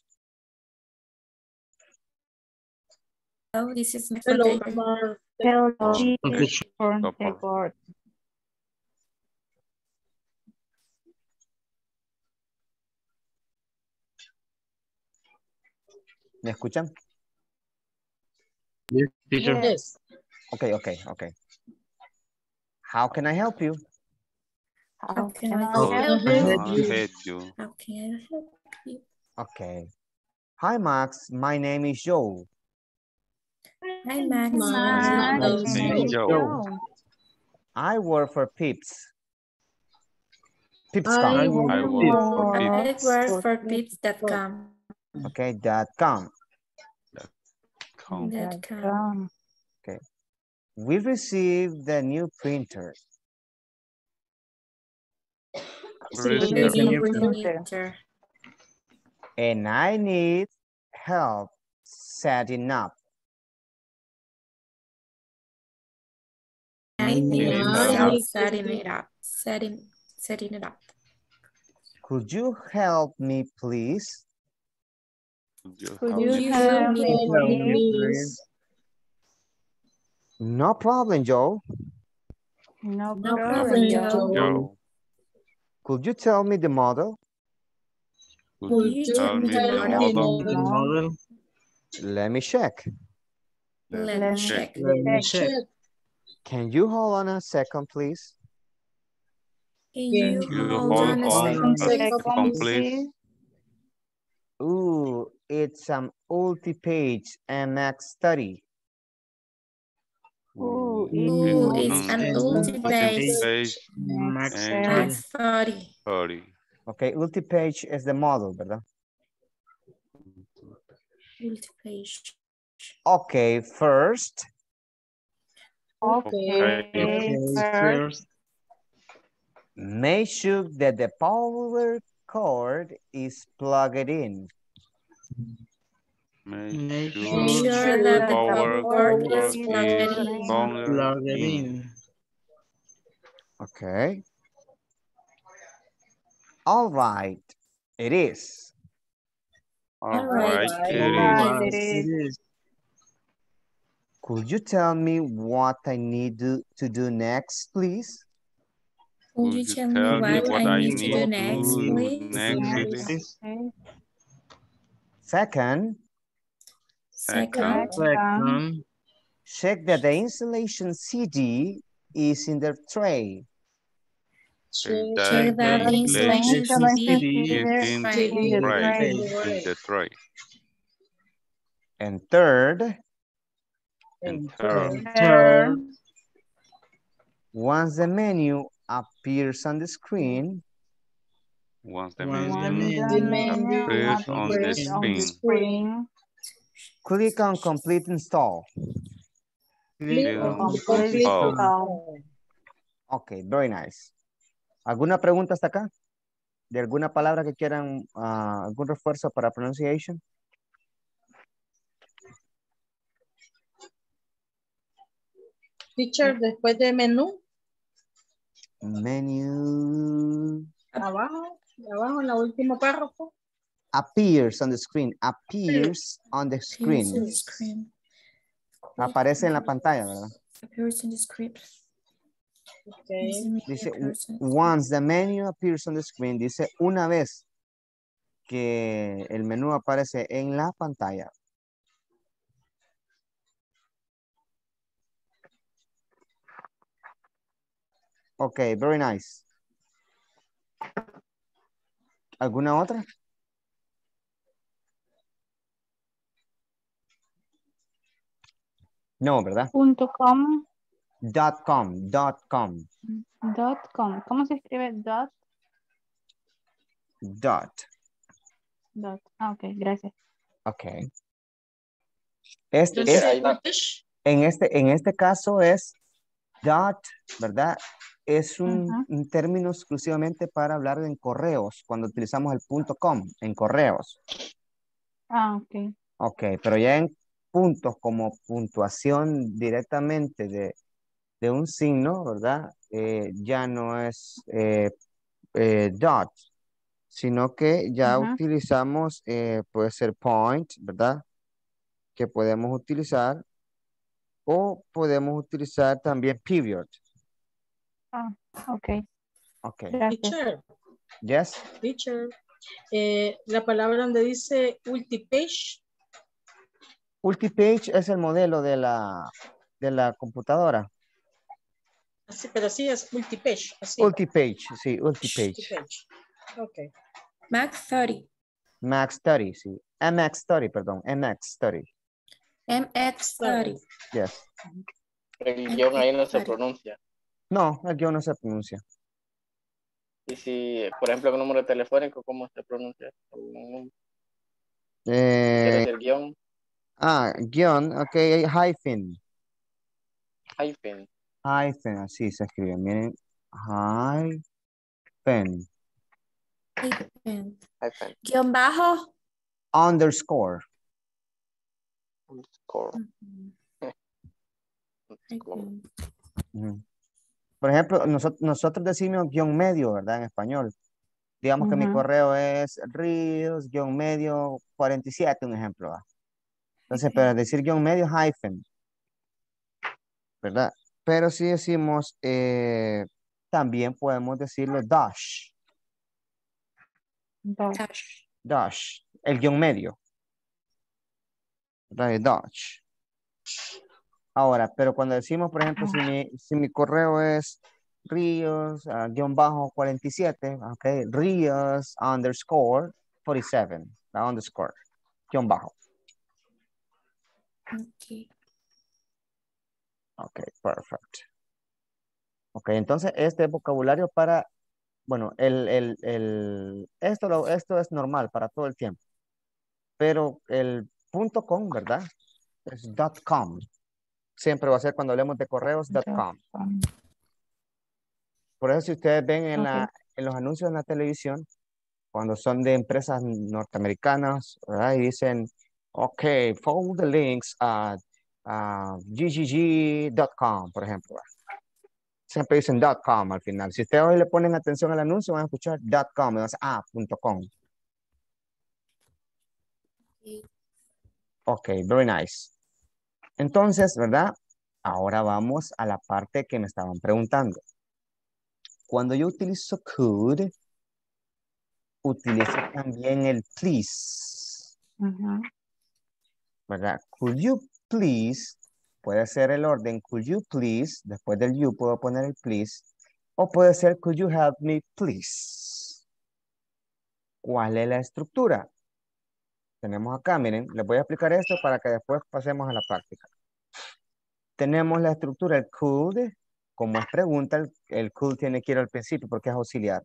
Oh, this is Max Hello, Hello. Mar- Hello, Okay, this is sure. from No the problem. board. ¿Me escuchan? Yes, teacher. Yes. Okay, okay, okay. How can I help you? How can I Oh, help you? help you? How can I help you? Okay. Hi, Max. My name is Joe. Hi, Max. Max, My my name name is is Joe. Joe. I work for Pips. I Pipscom. I work work for for- I Pips. work for pips.com. Okay, dot com. Com. Dot com. Um, We received the new printer. Where is We the need printer. printer. and I need help setting up. I need need help help. setting it up. Setting, setting it up. Could you help me, please? Could you help help me, me, please? please. No problem, Joe. No No problem, problem, Joe. Joe. Joe, Could you tell me the model? could Could you you tell me the model? the The model. Let me check. Let Let me me check. check. Let me Check. check. Can you hold on a second, please? Can Can you You hold hold on a on second, a please? second, please. Ooh, it's an multi-page MX study. Ooh, Ooh, it's it's an an multi-page multi-page Page Max and Max study. 40. sorry. Okay, multi-page is the model, ¿verdad? Multi-page. Okay, first, Okay, Okay, first, first, make sure that the power cord is plugged in. Make make sure Make sure sure that the power power cord is is plugged in. plugged in. in. Okay. All right, it is. All right, right, it it Alright, is. it It is. is. Could you tell me what I need to, to do next, please? Could Could you you tell me tell me what what I I need to do next, do please? next, Next. please? Second, Second, Second, check that the installation CD is in the tray. Check Check that the the installation installation CD CD is is in the the tray, tray. in the tray. And third, And and third, third, once the menu appears on the screen, Once the menu appears on the appears on the screen. Click on complete install. Click on complete install. Ok, very nice. ¿Alguna pregunta hasta acá? ¿De alguna palabra que quieran, ah, algún refuerzo para pronunciation? Teacher, después de menú, Menu abajo, abajo en la último párrafo. Appears on the screen. Appears on the Appears on the screen. screen. Aparece en la pantalla, ¿verdad? Appears in the script. Okay. Dice, once the menu appears on the screen, dice una vez que el menú aparece en la pantalla. Ok, very nice. ¿Alguna otra? No, ¿verdad? Punto com, Dot com, dot com, dot com. ¿Cómo se escribe dot? dot. Dot. Ah, ok, gracias. Ok. Este, es- en, este, en este caso es dot, ¿verdad? Es un término exclusivamente para hablar en correos, cuando utilizamos el punto com, en correos. Ah, ok. Ok, pero ya en puntos como puntuación directamente de, de un signo, ¿verdad? Eh, ya no es eh, eh, dot, sino que ya utilizamos, eh, puede ser point, ¿verdad? Que podemos utilizar o podemos utilizar también period. Ah, ok. Ok, Gracias. teacher, yes. teacher. Eh, la palabra donde dice multipage, Multipage es el modelo de la, de la computadora. así, pero sí es multipage, así. Multipage, sí, multipage. Ok. Mac 30. Max 30, sí. MX 30, perdón, MX 30. MX 30. Yes. El guion ahí no se pronuncia. No, el guion no se pronuncia. Y si, por ejemplo, un número telefónico, ¿cómo se pronuncia? Un- Eh, ¿Quieres el guion? Ah, guion, ok, hyphen. Hyphen. Hyphen, así se escribe, miren. Hyphen. Hyphen. Hyphen. Guión bajo. Underscore. Score. Hyphen. Ujú. Por ejemplo, nosotros, nosotros decimos guion medio, ¿verdad? En español. Digamos que mi correo es ríos, guion medio, 47, un ejemplo. ¿va? Entonces, para decir guion medio, hyphen. ¿Verdad? Pero si decimos, eh, también podemos decirlo dash. Dash. Dash. El guion medio. ¿Verdad? Dash. Ahora, pero cuando decimos, por ejemplo, si mi, si mi correo es ríos, ah, guion bajo 47, ok, ríos underscore 47, la underscore, guion bajo. Ok. Ok, perfecto. Ok, entonces este vocabulario para, bueno, el, el, el, esto, lo, esto es normal para todo el tiempo, pero el punto com, ¿verdad? Es dot com. Siempre va a ser cuando hablemos de correos, dot Dot com. Por eso si ustedes ven en, la, en los anuncios en la televisión, cuando son de empresas norteamericanas, ¿verdad? Y dicen, ok, follow the links at ggg.com, por ejemplo. Siempre dicen .com al final. Si ustedes hoy le ponen atención al anuncio, van a escuchar .com y van a ah, .com. Ok, very nice. Entonces, ¿verdad? Ahora vamos a la parte que me estaban preguntando. Cuando yo utilizo could, utilizo también el please, Ujú. ¿Verdad? Could you please, puede ser el orden could you please, después del you puedo poner el please, o puede ser could you help me please. ¿Cuál es la estructura? Tenemos acá, miren, les voy a explicar esto para que después pasemos a la práctica. Tenemos la estructura, el could, como es pregunta, el, el could tiene que ir al principio porque es auxiliar.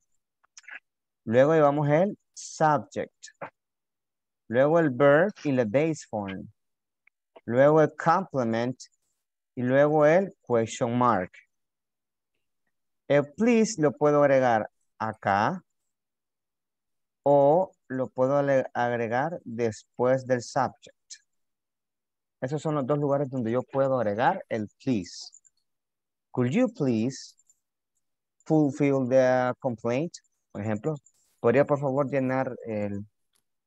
Luego llevamos el subject. Luego el verb y la base form. Luego el complement y luego el question mark. El please lo puedo agregar acá o lo puedo agregar después del subject. Esos son los dos lugares donde yo puedo agregar el please. Could you please fulfill the complaint? Por ejemplo, ¿podría por favor llenar el,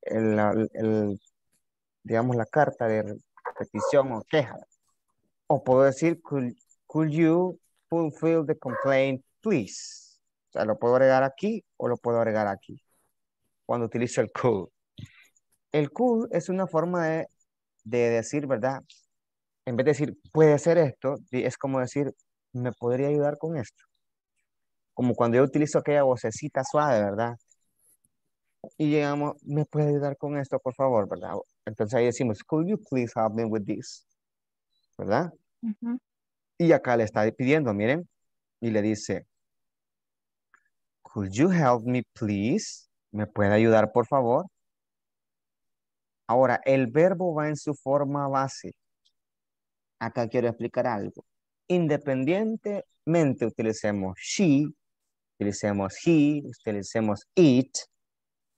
el, el, digamos, la carta de petición o queja? O puedo decir, could, could you fulfill the complaint, please? O sea, lo puedo agregar aquí o lo puedo agregar aquí. Cuando utilizo el could. El could es una forma de, de decir, ¿verdad? En vez de decir, puede ser esto, es como decir, ¿me podría ayudar con esto? Como cuando yo utilizo aquella vocecita suave, ¿verdad? Y llegamos, ¿me puede ayudar con esto, por favor, verdad? Entonces ahí decimos, could you please help me with this? ¿Verdad? Y acá le está pidiendo, miren, y le dice, could you help me please? ¿Me puede ayudar, por favor? Ahora, el verbo va en su forma base. Acá quiero explicar algo. Independientemente utilicemos she, utilicemos he, utilicemos it,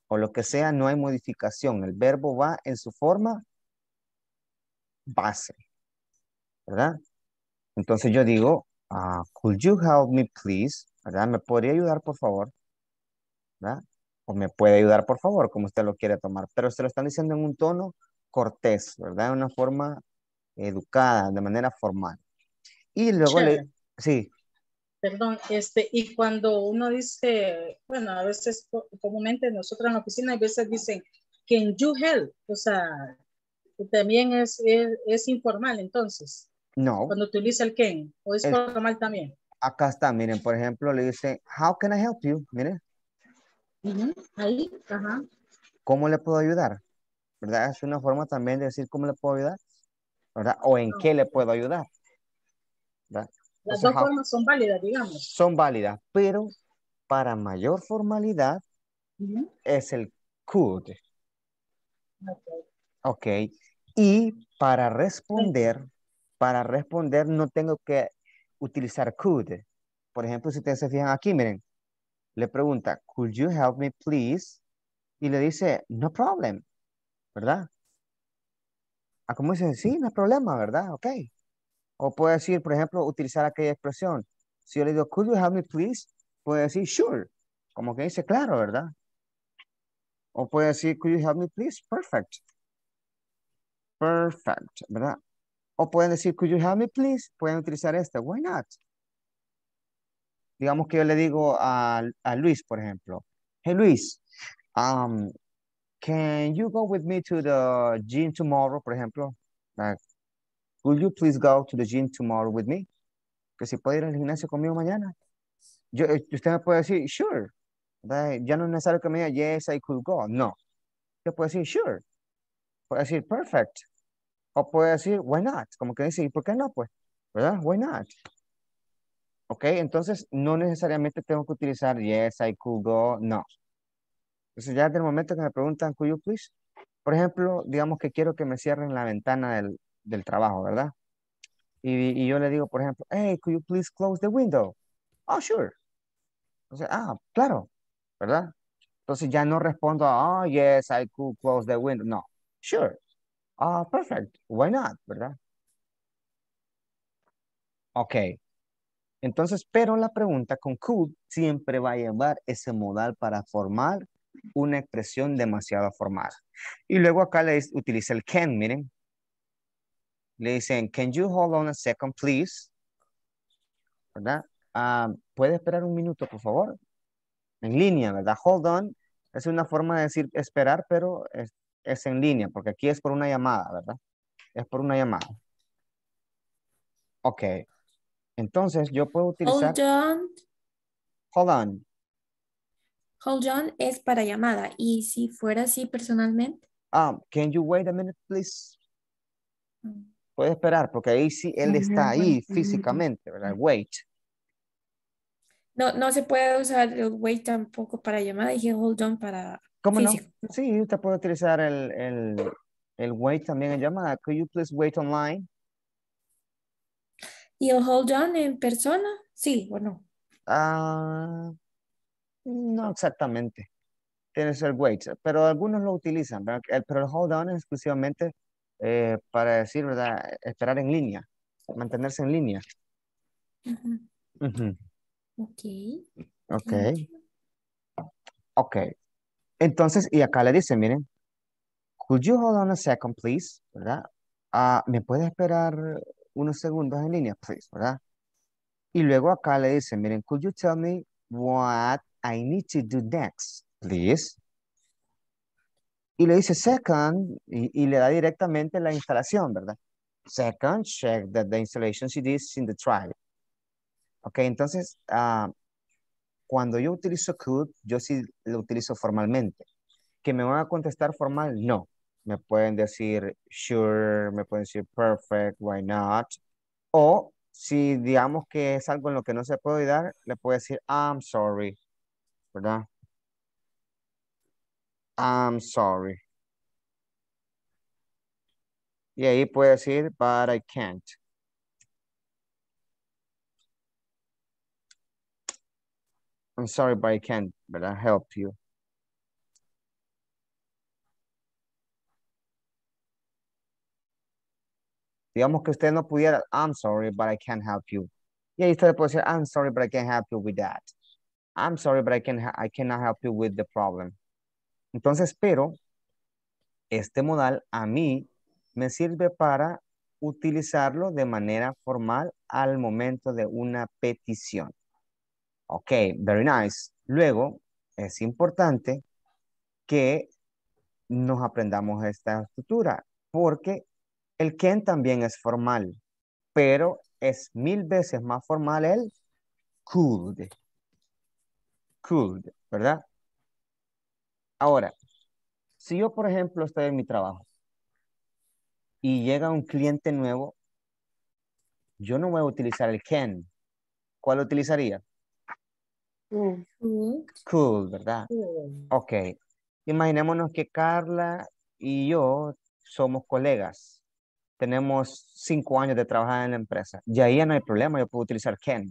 o lo que sea, no hay modificación. El verbo va en su forma base, ¿verdad? Entonces yo digo, ah, could you help me please? ¿Verdad? ¿Me podría ayudar, por favor? ¿Verdad? O me puede ayudar, por favor, como usted lo quiere tomar. Pero se lo están diciendo en un tono cortés, ¿verdad? De una forma educada, de manera formal. Y luego le... Sí, Perdón, este, y cuando uno dice, bueno, a veces co- comúnmente nosotros en la oficina a veces dicen, can you help? O sea, también es, es, es informal entonces, no. cuando utiliza el can, o es formal también. Acá está, miren, por ejemplo, le dice, how can I help you? Miren, Ahí, ajá. ¿cómo le puedo ayudar? ¿Verdad? Es una forma también de decir cómo le puedo ayudar, ¿verdad? O en qué le puedo ayudar, ¿verdad? Las dos formas son válidas, digamos. son válidas, pero para mayor formalidad es el could, ok. ¿ok? Y para responder, para responder no tengo que utilizar could. Por ejemplo, si ustedes se fijan aquí, miren, le pregunta, could you help me please? Y le dice, no problem, ¿verdad? Ah, como dice, sí, no hay problema, ¿verdad? Ok. O puede decir, por ejemplo, utilizar aquella expresión. Si yo le digo, could you help me please? Puede decir, sure. Como que dice, claro, ¿verdad? O puede decir, could you help me please? Perfect. Perfect, ¿verdad? O pueden decir, could you help me please? Pueden utilizar este, why not? Digamos que yo le digo a, a Luis, por ejemplo, hey Luis, um, can you go with me to the gym tomorrow, por ejemplo? Like, Will you please go to the gym tomorrow with me? Que si puede ir al gimnasio conmigo mañana. Yo, eh, usted me puede decir, sure. ¿verdad? Ya no es necesario que me diga, yes, I could go. No. Usted puede decir, sure. Puede decir, perfect. O puede decir, why not? Como que dice, ¿y por qué no? Pues, ¿verdad? Why not? Ok, entonces no necesariamente tengo que utilizar, yes, I could go. No. Entonces ya desde el momento que me preguntan, could you please? Por ejemplo, digamos que quiero que me cierren la ventana del, del trabajo, ¿verdad? Y, yo le digo, por ejemplo, hey, could you please close the window? Oh, sure. Entonces, ah, claro, ¿verdad? Entonces ya no respondo, oh, yes, I could close the window. No, sure. Ah, perfect. Why not, ¿verdad? Ok. Entonces, pero la pregunta con could siempre va a llevar ese modal para formar una expresión demasiado formal. Y luego acá le utiliza el can, miren. Le dicen, can you hold on a second, please? ¿Verdad? Ah, ¿Puede esperar un minuto, por favor? En línea, ¿verdad? Hold on es una forma de decir esperar, pero es, es en línea, porque aquí es por una llamada, ¿verdad? Es por una llamada. Ok. Entonces, yo puedo utilizar... Hold on. Hold on. Hold on es para llamada. Y si fuera así personalmente. Ah, can you wait a minute, please? Puede esperar, porque ahí sí él está ahí físicamente, ¿verdad? Wait. No, no se puede usar el wait tampoco para llamada, dije hold on para ¿Cómo físico. no? Sí, usted puede utilizar el, el, el wait también en llamada. Could you please wait online? ¿Y el hold on en persona? Sí o no. Ah, no exactamente. Tienes el wait, pero algunos lo utilizan, ¿verdad? El- pero el hold on es exclusivamente eh, para decir, ¿verdad? Esperar en línea, mantenerse en línea. Ujú. Ujú, Ok. Ok. Ok. Entonces, y acá le dice, miren, could you hold on a second, please? ¿Verdad? Ah, ¿me puede esperar unos segundos en línea, please? ¿Verdad? Y luego acá le dice, miren, could you tell me what I need to do next, please? Y le dice second y, le da directamente la instalación, ¿verdad? Second, check that the installation CD is in the drive. Ok, entonces, ah, cuando yo utilizo could, yo sí lo utilizo formalmente. ¿Que me van a contestar formal? No. Me pueden decir sure, me pueden decir perfect, why not? O si digamos que es algo en lo que no se puede ayudar, le puedo decir I'm sorry, ¿verdad? I'm sorry. Y ahí puede decir but I can't. I'm sorry, but I can't, ¿verdad? Help you. Digamos que usted no pudiera, I'm sorry, but I can't help you. Y ahí usted puede decir, I'm sorry, but I can't help you with that. I'm sorry, but I, can, I cannot help you with the problem. Entonces, pero este modal a mí me sirve para utilizarlo de manera formal al momento de una petición. Ok, very nice. Luego, es importante que nos aprendamos esta estructura, porque el can también es formal, pero es mil veces más formal el could. Could, ¿verdad? Ahora, si yo, por ejemplo, estoy en mi trabajo y llega un cliente nuevo, yo no voy a utilizar el can. ¿Cuál utilizaría? Could, ¿verdad? Ok. Imaginémonos que Carla y yo somos colegas. Tenemos cinco años de trabajar en la empresa. Y ahí ya no hay problema, yo puedo utilizar can.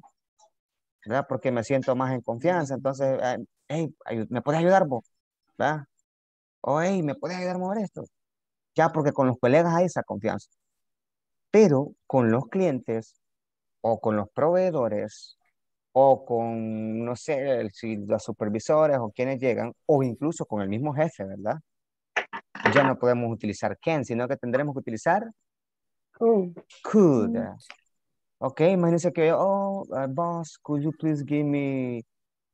¿Verdad? Porque me siento más en confianza. Entonces, eh, hey, ¿me puedes ayudar vos? ¿Verdad? O hey, ¿me puedes ayudar a mover esto? Ya, porque con los colegas hay esa confianza. Pero con los clientes o con los proveedores o con, no sé, si los supervisores o quienes llegan, o incluso con el mismo jefe, ¿verdad? Ya no podemos utilizar can, sino que tendremos que utilizar could. Ok, imagínense que, oh, uh, boss, could you please give me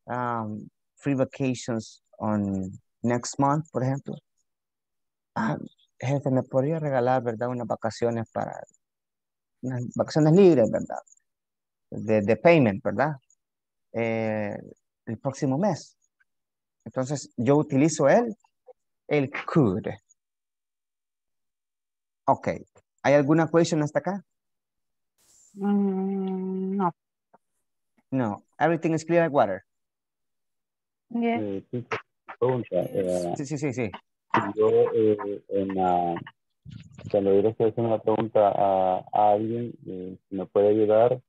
um, free vacations on next month, por ejemplo? Ah, jefe, ¿me podría regalar, verdad, unas vacaciones para, unas vacaciones libres, verdad? De, de payment, ¿verdad? Eh, el próximo mes. Entonces, yo utilizo el, el could. Ok. ¿Hay alguna question hasta acá? Mm, no. No. Everything is clear like water. Yes. Pregunta. eh, Sí, sí, sí, sí. yo eh, en la, cuando yo le estoy haciendo una pregunta a, a alguien, eh, si me puede ayudar,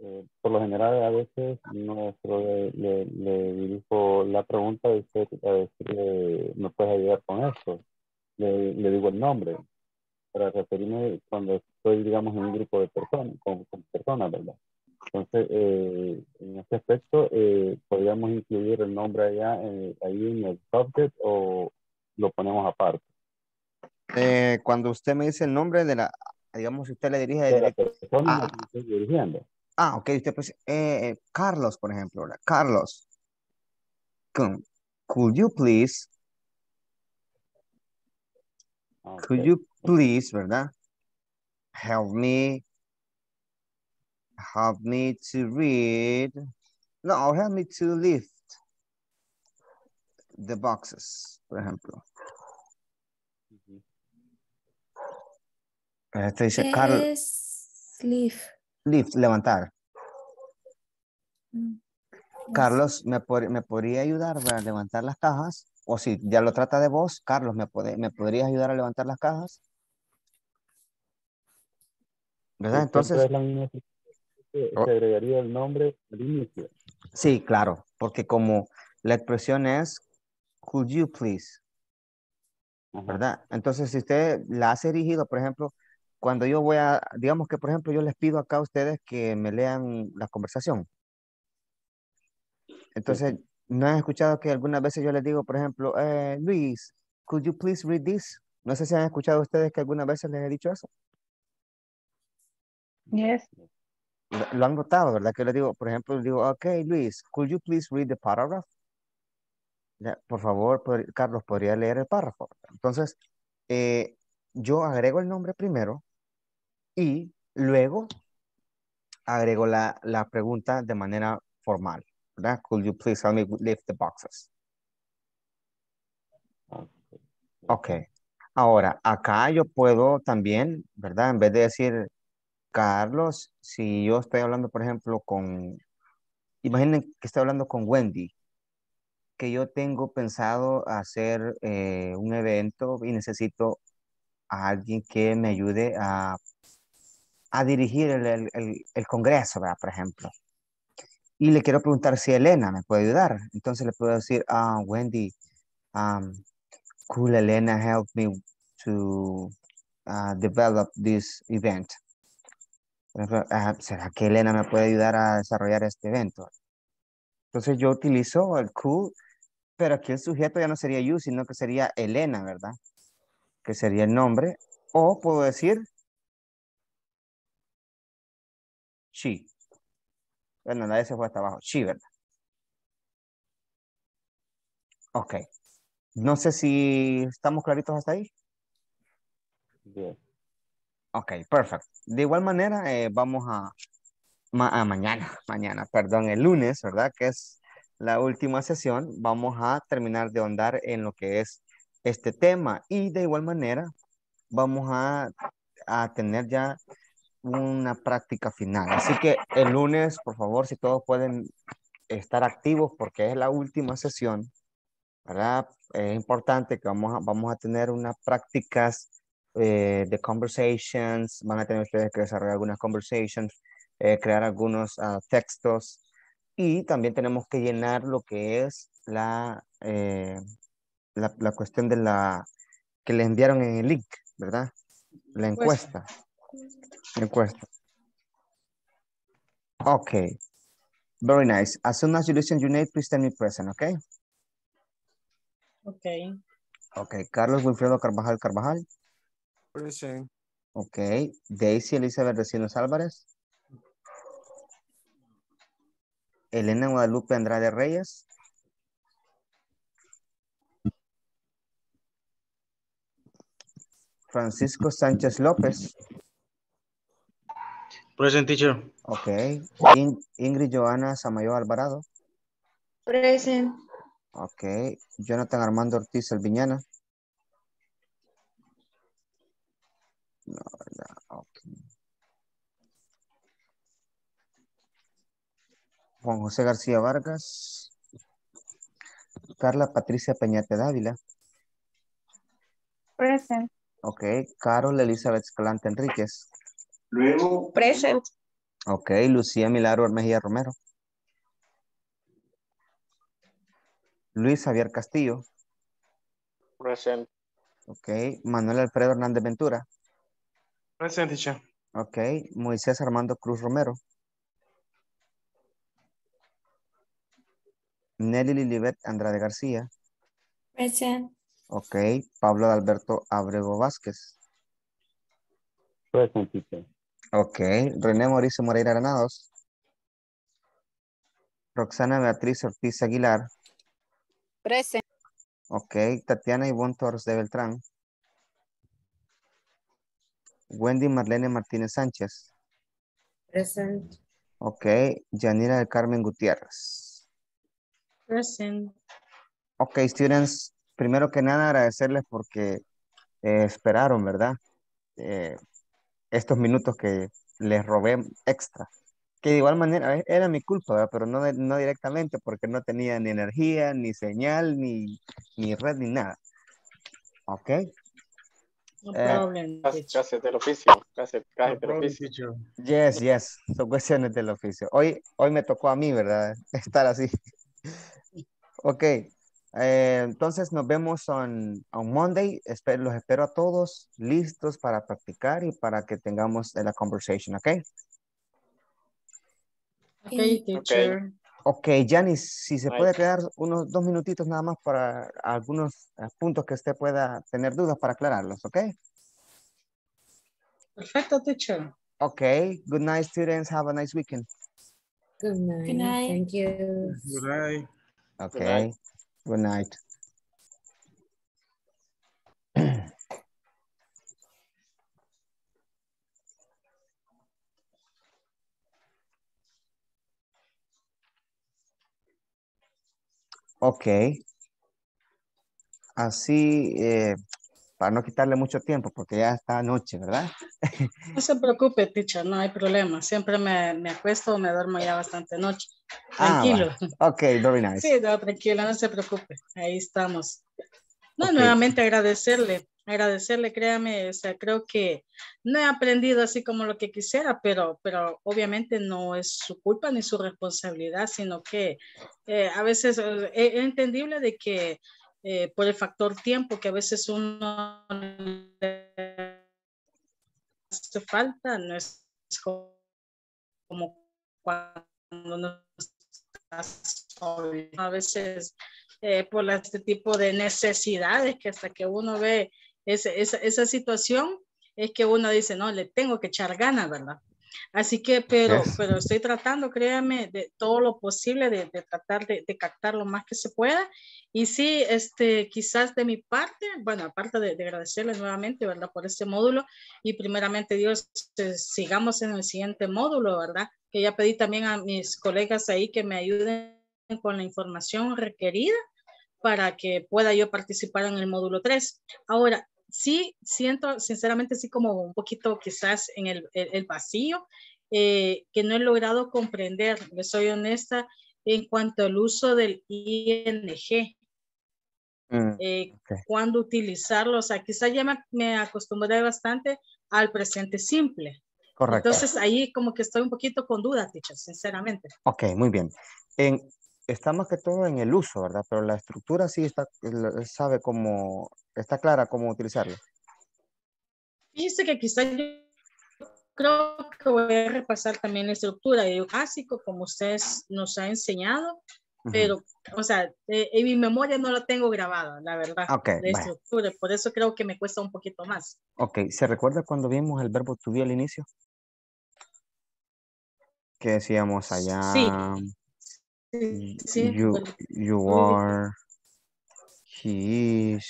eh, por lo general a veces nuestro le, le, le dirijo la pregunta a usted a decirle, ¿me puedes ayudar con esto? Le, le digo el nombre para referirme cuando estoy, digamos, en un grupo de personas, con, con personas, ¿verdad? Entonces, eh, en este aspecto, eh, podríamos incluir el nombre allá, eh, ahí en el subject o lo ponemos aparte. Cuando usted me dice el nombre de la, digamos, usted le dirige De la persona Ah, que me estoy dirigiendo. ah, ok, usted pues, Carlos, por ejemplo, ¿verdad? Carlos, could you please, could Ok. you please, ¿verdad? Help me, help me to read, no, or help me to lift the boxes, por ejemplo. Este dice, Carlos, ¿Qué es leaf? lift, levantar. Mm. Carlos, ¿me, pod- me podría ayudar a levantar las cajas? O si ya lo trata de vos, Carlos, ¿me, puede, ¿me podrías ayudar a levantar las cajas? ¿Verdad? Entonces, es la misma se Oh. se agregaría el nombre al inicio. sí, claro, porque como la expresión es, could you please? ¿Verdad? Entonces, si usted la hace dirigido, por ejemplo, cuando yo voy a, digamos que, por ejemplo, yo les pido acá a ustedes que me lean la conversación. Entonces, ¿no han escuchado que algunas veces yo les digo, por ejemplo, eh, Luis, could you please read this? No sé si han escuchado ustedes que algunas veces les he dicho eso. Yes. Lo, han notado, ¿verdad? Que les digo, por ejemplo, les digo, ok, Luis, could you please read the paragraph? Por favor, Carlos, ¿podría leer el párrafo? Entonces, eh, yo agrego el nombre primero y luego agrego la, la pregunta de manera formal, ¿verdad? Could you please help me lift the boxes? Ok. Ahora, acá yo puedo también, ¿verdad? En vez de decir, Carlos, si yo estoy hablando, por ejemplo, con, imaginen que estoy hablando con Wendy, que yo tengo pensado hacer eh, un evento y necesito a alguien que me ayude a, a dirigir el, el- el- congreso, ¿verdad? Por ejemplo. Y le quiero preguntar si Elena me puede ayudar. Entonces le puedo decir, ah, Wendy, um, Elena help me to uh, develop this event? Ah, ¿será que Elena me puede ayudar a desarrollar este evento? Entonces yo utilizo el could, pero aquí el sujeto ya no sería you, sino que sería Elena, ¿verdad? Que sería el nombre. O puedo decir she. Bueno, la S fue hasta abajo. She, ¿verdad? Ok. No sé si estamos claritos hasta ahí. Yes. Ok, perfecto. De igual manera, eh, vamos a, ma- a mañana, mañana, perdón, el lunes, ¿verdad? Que es la última sesión. Vamos a terminar de ahondar en lo que es este tema y de igual manera vamos a, a tener ya una práctica final. Así que el lunes, por favor, si todos pueden estar activos porque es la última sesión, ¿verdad? Es importante que vamos a, vamos a tener unas prácticas eh, de conversations, van a tener ustedes que desarrollar algunas conversations, eh, crear algunos ah, textos y también tenemos que llenar lo que es la, eh, la, la cuestión de la que les enviaron en el link, ¿verdad? La encuesta. La encuesta. Okay. Very nice. As soon as you listen your name, please tell me present, okay? Okay. Okay. Carlos Wilfredo Carvajal Carvajal. Present. Okay. Daisy Elizabeth Recinos Álvarez. Elena Guadalupe Andrade Reyes. Francisco Sánchez López. Present teacher. Ok. In- Ingrid Joana Samayo Alvarado. Present. Ok. Jonathan Armando Ortiz Alviñana. No, ¿verdad? Ok. Juan José García Vargas. Carla Patricia Peñate Dávila. Present. Ok. Carol Elizabeth Escalante Enríquez. Luego. Present. Ok. Lucía Milagro Mejía Romero. Luis Javier Castillo. Present. Ok. Manuel Alfredo Hernández Ventura. Present, teacher. Ok. Moisés Armando Cruz Romero. Nelly Lilibet Andrade García. Present. Ok. Pablo Alberto Abrego Vázquez. Present teacher. Ok. René Mauricio Moreira Granados. Roxana Beatriz Ortiz Aguilar. Present. Ok. Tatiana Ivonne Torres de Beltrán. Wendy Marlene Martínez Sánchez. Present. Ok. Yanira del Carmen Gutiérrez. Present. Ok, students. Primero que nada, agradecerles porque eh, esperaron, ¿verdad? Eh, estos minutos que les robé extra. Que de igual manera eh, era mi culpa, ¿verdad? pero no, no directamente porque no tenía ni energía, ni señal, ni, ni red, ni nada. Ok. No Eh, problem. Gracias del oficio. Gracias, gracias del oficio. Yes, yes, son cuestiones del oficio. Hoy, hoy me tocó a mí, ¿verdad? Estar así. Ok, eh, entonces nos vemos on, on Monday. Espe- los espero a todos listos para practicar y para que tengamos la conversation, ¿ok? Okay, teacher. Ok, Janice, si se puede quedar unos dos minutitos nada más para algunos eh, puntos que usted pueda tener dudas para aclararlos, ¿ok? Perfecto, teacher. Ok, good night, students. Have a nice weekend. Good night. Good night. Thank you. Good night. Okay, good night. Ok. Así, eh, para no quitarle mucho tiempo, porque ya está noche, ¿verdad? No se preocupe, teacher, no hay problema. Siempre me, me acuesto o me duermo ya bastante noche. Ah, Tranquilo. va. Ok, very nice. Sí, no, tranquila, no se preocupe. Ahí estamos. No, nuevamente agradecerle, agradecerle, créame, o sea, creo que no he aprendido así como lo que quisiera, pero, pero obviamente no es su culpa ni su responsabilidad, sino que eh, a veces eh, es entendible de que eh, por el factor tiempo que a veces uno hace falta, no es como cuando uno está solo. A veces eh, por este tipo de necesidades que hasta que uno ve ese- esa, esa situación es que uno dice, no, le tengo que echar ganas, ¿verdad? Así que, pero, Yes. pero estoy tratando, créame, de todo lo posible de, de tratar de, de captar lo más que se pueda. Y sí, este, quizás de mi parte, bueno, aparte de, de agradecerle nuevamente, ¿verdad? Por este módulo y primeramente Dios, eh, sigamos en el siguiente módulo, ¿verdad? Que ya pedí también a mis colegas ahí que me ayuden con la información requerida para que pueda yo participar en el módulo 3. Ahora, sí siento sinceramente así como un poquito quizás en el, el, el vacío, eh, que no he logrado comprender, le soy honesta, en cuanto al uso del ING, Mm, eh, ok. cuándo utilizarlo, o sea, quizás ya me, me acostumbré bastante al presente simple. Correcto. Entonces ahí como que estoy un poquito con duda, teacher, sinceramente. Ok, muy bien. En, está más que todo en el uso, ¿verdad? Pero la estructura sí está, la- sabe cómo, está clara cómo utilizarlo. Fíjese que quizás yo creo que voy a repasar también la estructura de básico como ustedes nos ha enseñado, Ujú. pero, o sea, eh, en mi memoria no la tengo grabada, la verdad, Ok, la vaya. estructura, por eso creo que me cuesta un poquito más. Ok, ¿se recuerda cuando vimos el verbo to be al inicio? Que decíamos allá, Sí. You, you are, he is,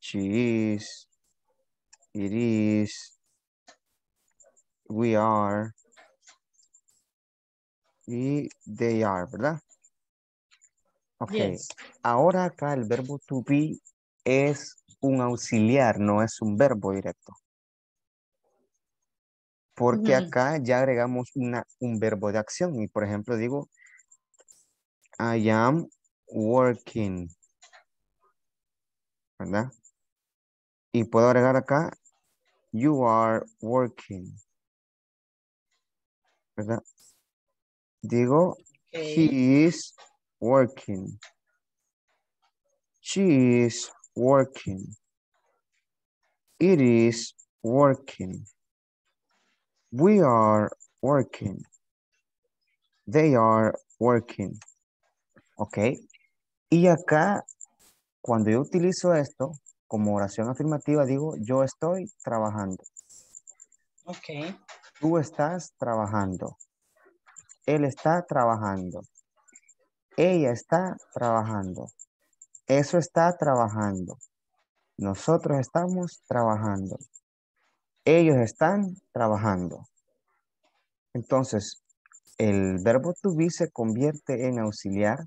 she is, it is, we are, y they are, ¿verdad? Ok, Yes. ahora acá el verbo to be es un auxiliar, no es un verbo directo. Porque acá ya agregamos una, un verbo de acción. Y por ejemplo digo, I am working. ¿Verdad? Y puedo agregar acá, you are working. ¿Verdad? Digo, he is working. She is working. It is working. We are working. They are working. Ok. Y acá, cuando yo utilizo esto como oración afirmativa, digo, yo estoy trabajando. Ok. Tú estás trabajando. Él está trabajando. Ella está trabajando. Eso está trabajando. Nosotros estamos trabajando. Ellos están trabajando. Entonces, el verbo to be se convierte en auxiliar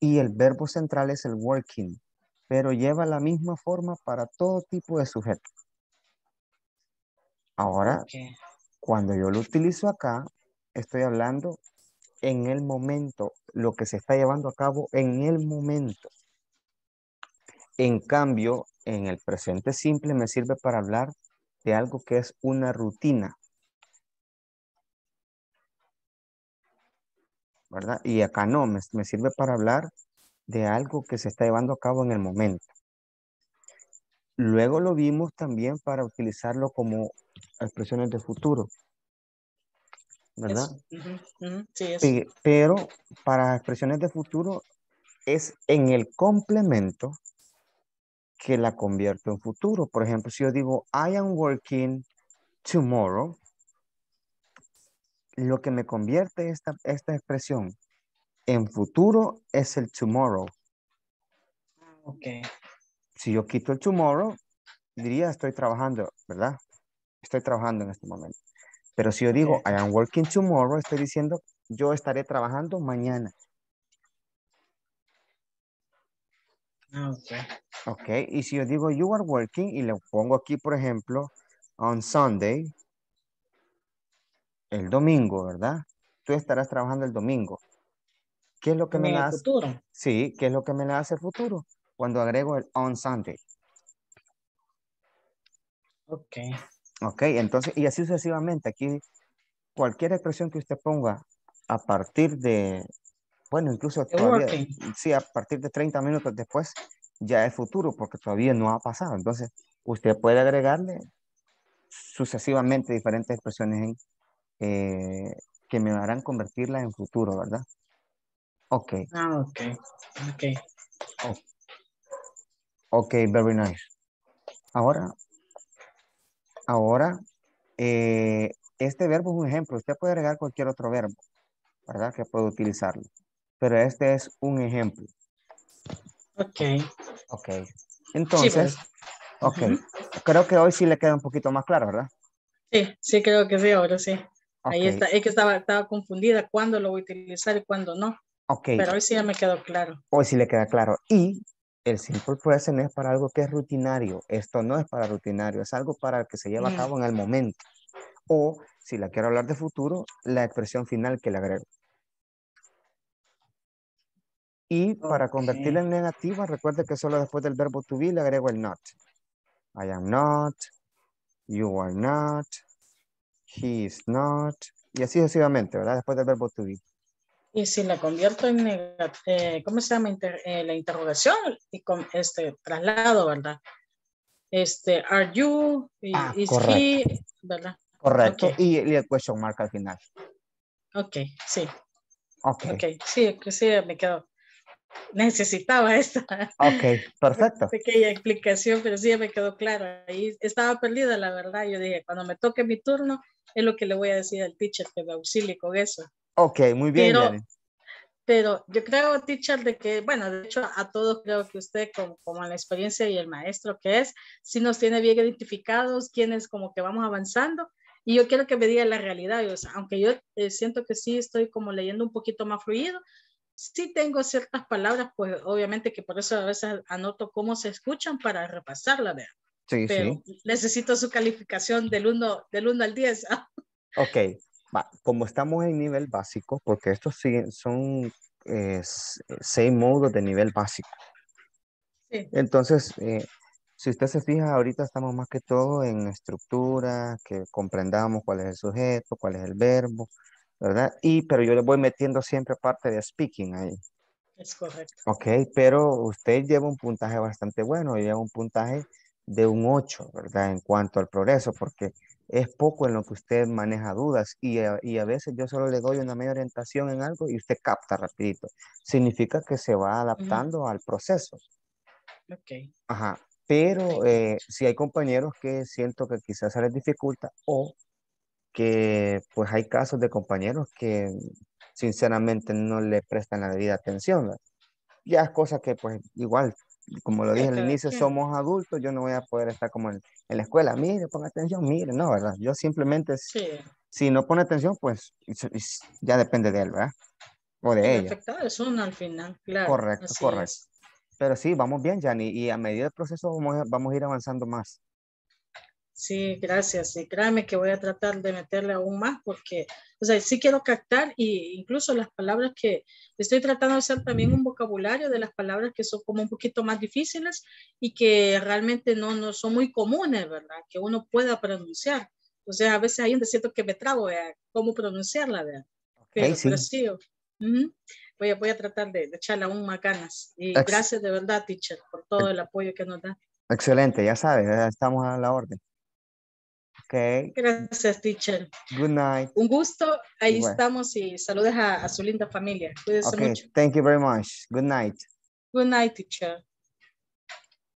y el verbo central es el working, pero lleva la misma forma para todo tipo de sujeto. Ahora, cuando yo lo utilizo acá, estoy hablando en el momento, lo que se está llevando a cabo en el momento. En cambio, en el presente simple me sirve para hablar de algo que es una rutina. ¿Verdad? Y acá no, me, me sirve para hablar de algo que se está llevando a cabo en el momento. Luego lo vimos también para utilizarlo como expresiones de futuro. ¿Verdad? Sí. Pe- Pero para expresiones de futuro es en el complemento que la convierto en futuro. Por ejemplo, si yo digo, I am working tomorrow, lo que me convierte esta, esta expresión en futuro es el tomorrow. Ok. Si yo quito el tomorrow, diría estoy trabajando, ¿verdad? Estoy trabajando en este momento. Pero si yo digo I am working tomorrow, estoy diciendo yo estaré trabajando mañana. Ah, ok. Ok, y si yo digo you are working y le pongo aquí, por ejemplo, on Sunday, el domingo, ¿verdad? Tú estarás trabajando el domingo. ¿Qué es lo que me la hace? futuro. Sí, ¿qué es lo que me hace el futuro? Cuando agrego el on Sunday. Ok. Ok, entonces, y así sucesivamente. Aquí, cualquier expresión que usted ponga a partir de, bueno, incluso todavía, sí, a partir de 30 minutos después, ya es futuro, porque todavía no ha pasado. Entonces, usted puede agregarle sucesivamente diferentes expresiones en, eh, que me harán convertirla en futuro, ¿verdad? Ok, Ah, ok. Ok. ok, very nice. Ahora, ahora, eh, este verbo es un ejemplo. Usted puede agregar cualquier otro verbo, ¿verdad? Que puede utilizarlo. Pero este es un ejemplo. Ok. Ok. Entonces, ok. Ujú. Creo que hoy sí le queda un poquito más claro, ¿verdad? Sí, sí, creo que sí, ahora sí. Ahí está, es que estaba, estaba confundida cuándo lo voy a utilizar y cuándo no. Ok. Pero hoy sí ya me quedó claro. Hoy sí le queda claro. Y el simple present es para algo que es rutinario. Esto no es para rutinario, es algo para el que se lleva a Mm. cabo en el momento. O si la quiero hablar de futuro, la expresión final que le agrego. Y para convertirla en negativa, recuerde que solo después del verbo to be le agrego el not. I am not, you are not, he is not, y así sucesivamente, ¿verdad? Después del verbo to be. Y si la convierto en negativa, ¿cómo se llama? Inter- eh, la interrogación y con este traslado, ¿verdad? Este, are you, Ah, is correcto. he, ¿verdad? Correcto. Y, y el question mark al final. Ok, sí. Ok. Ok, sí, sí, me quedó. Necesitaba esta Ok, perfecto. pequeña explicación, pero sí me quedó claro. Ahí estaba perdida, la verdad. Yo dije, cuando me toque mi turno, es lo que le voy a decir al teacher que me auxilie con eso. Ok, muy bien, Pero, pero yo creo, teacher, de que, bueno, de hecho a todos creo que usted, como, como la experiencia y el maestro que es, sí nos tiene bien identificados, quienes como que vamos avanzando. Y yo quiero que me diga la realidad, o sea, aunque yo eh, siento que sí estoy como leyendo un poquito más fluido, sí tengo ciertas palabras, pues obviamente que por eso a veces anoto cómo se escuchan para repasarla, vea. Sí, Pero sí. necesito su calificación del 1 del uno al 10. Ok, va, como estamos en nivel básico, porque estos siguen, son eh, seis módulos de nivel básico. Sí. Entonces, eh, si usted se fija, ahorita estamos más que todo en estructura, que comprendamos cuál es el sujeto, cuál es el verbo, ¿verdad? Y, pero yo le voy metiendo siempre parte de speaking ahí. Es correcto. Ok, pero usted lleva un puntaje bastante bueno, lleva un puntaje de un 8, ¿verdad? En cuanto al progreso, porque es poco en lo que usted maneja dudas y a, y a veces yo solo le doy una media orientación en algo y usted capta rapidito. Significa que se va adaptando al proceso. Ok. Ajá, pero eh, si hay compañeros que siento que quizás se les dificulta o que pues hay casos de compañeros que sinceramente no le prestan la debida atención. ¿verdad? Ya es cosa que pues igual, como lo dije al inicio, somos adultos, yo no voy a poder estar como en, en la escuela, mire, ponga atención, mire, no, ¿verdad? Yo simplemente, Sí. si no pone atención, pues es- es- ya depende de él, ¿verdad? O de El ella. afectado es uno al final, claro. Correcto, correcto. es. Pero sí, vamos bien, Yanni, y a medida del proceso vamos vamos a ir avanzando más. Sí, gracias. Y créame que voy a tratar de meterle aún más porque, o sea, sí quiero captar y incluso las palabras que estoy tratando de hacer también un vocabulario de las palabras que son como un poquito más difíciles y que realmente no, no son muy comunes, ¿verdad? Que uno pueda pronunciar. O sea, a veces hay un siento que me trago, ¿verdad? ¿Cómo pronunciarla, ¿verdad? Pero, sí. pero sí, ujú. voy, a, voy a tratar de, de echarle aún más ganas. Y Ex- gracias de verdad, teacher, por todo el apoyo que nos da. Excelente, ya sabes, ya estamos a la orden. Ok, Gracias, teacher. good night. Un gusto, ahí Igual. estamos y saludos a, a su linda familia. Cuídense Ok, mucho. thank you very much. Good night. Good night, teacher.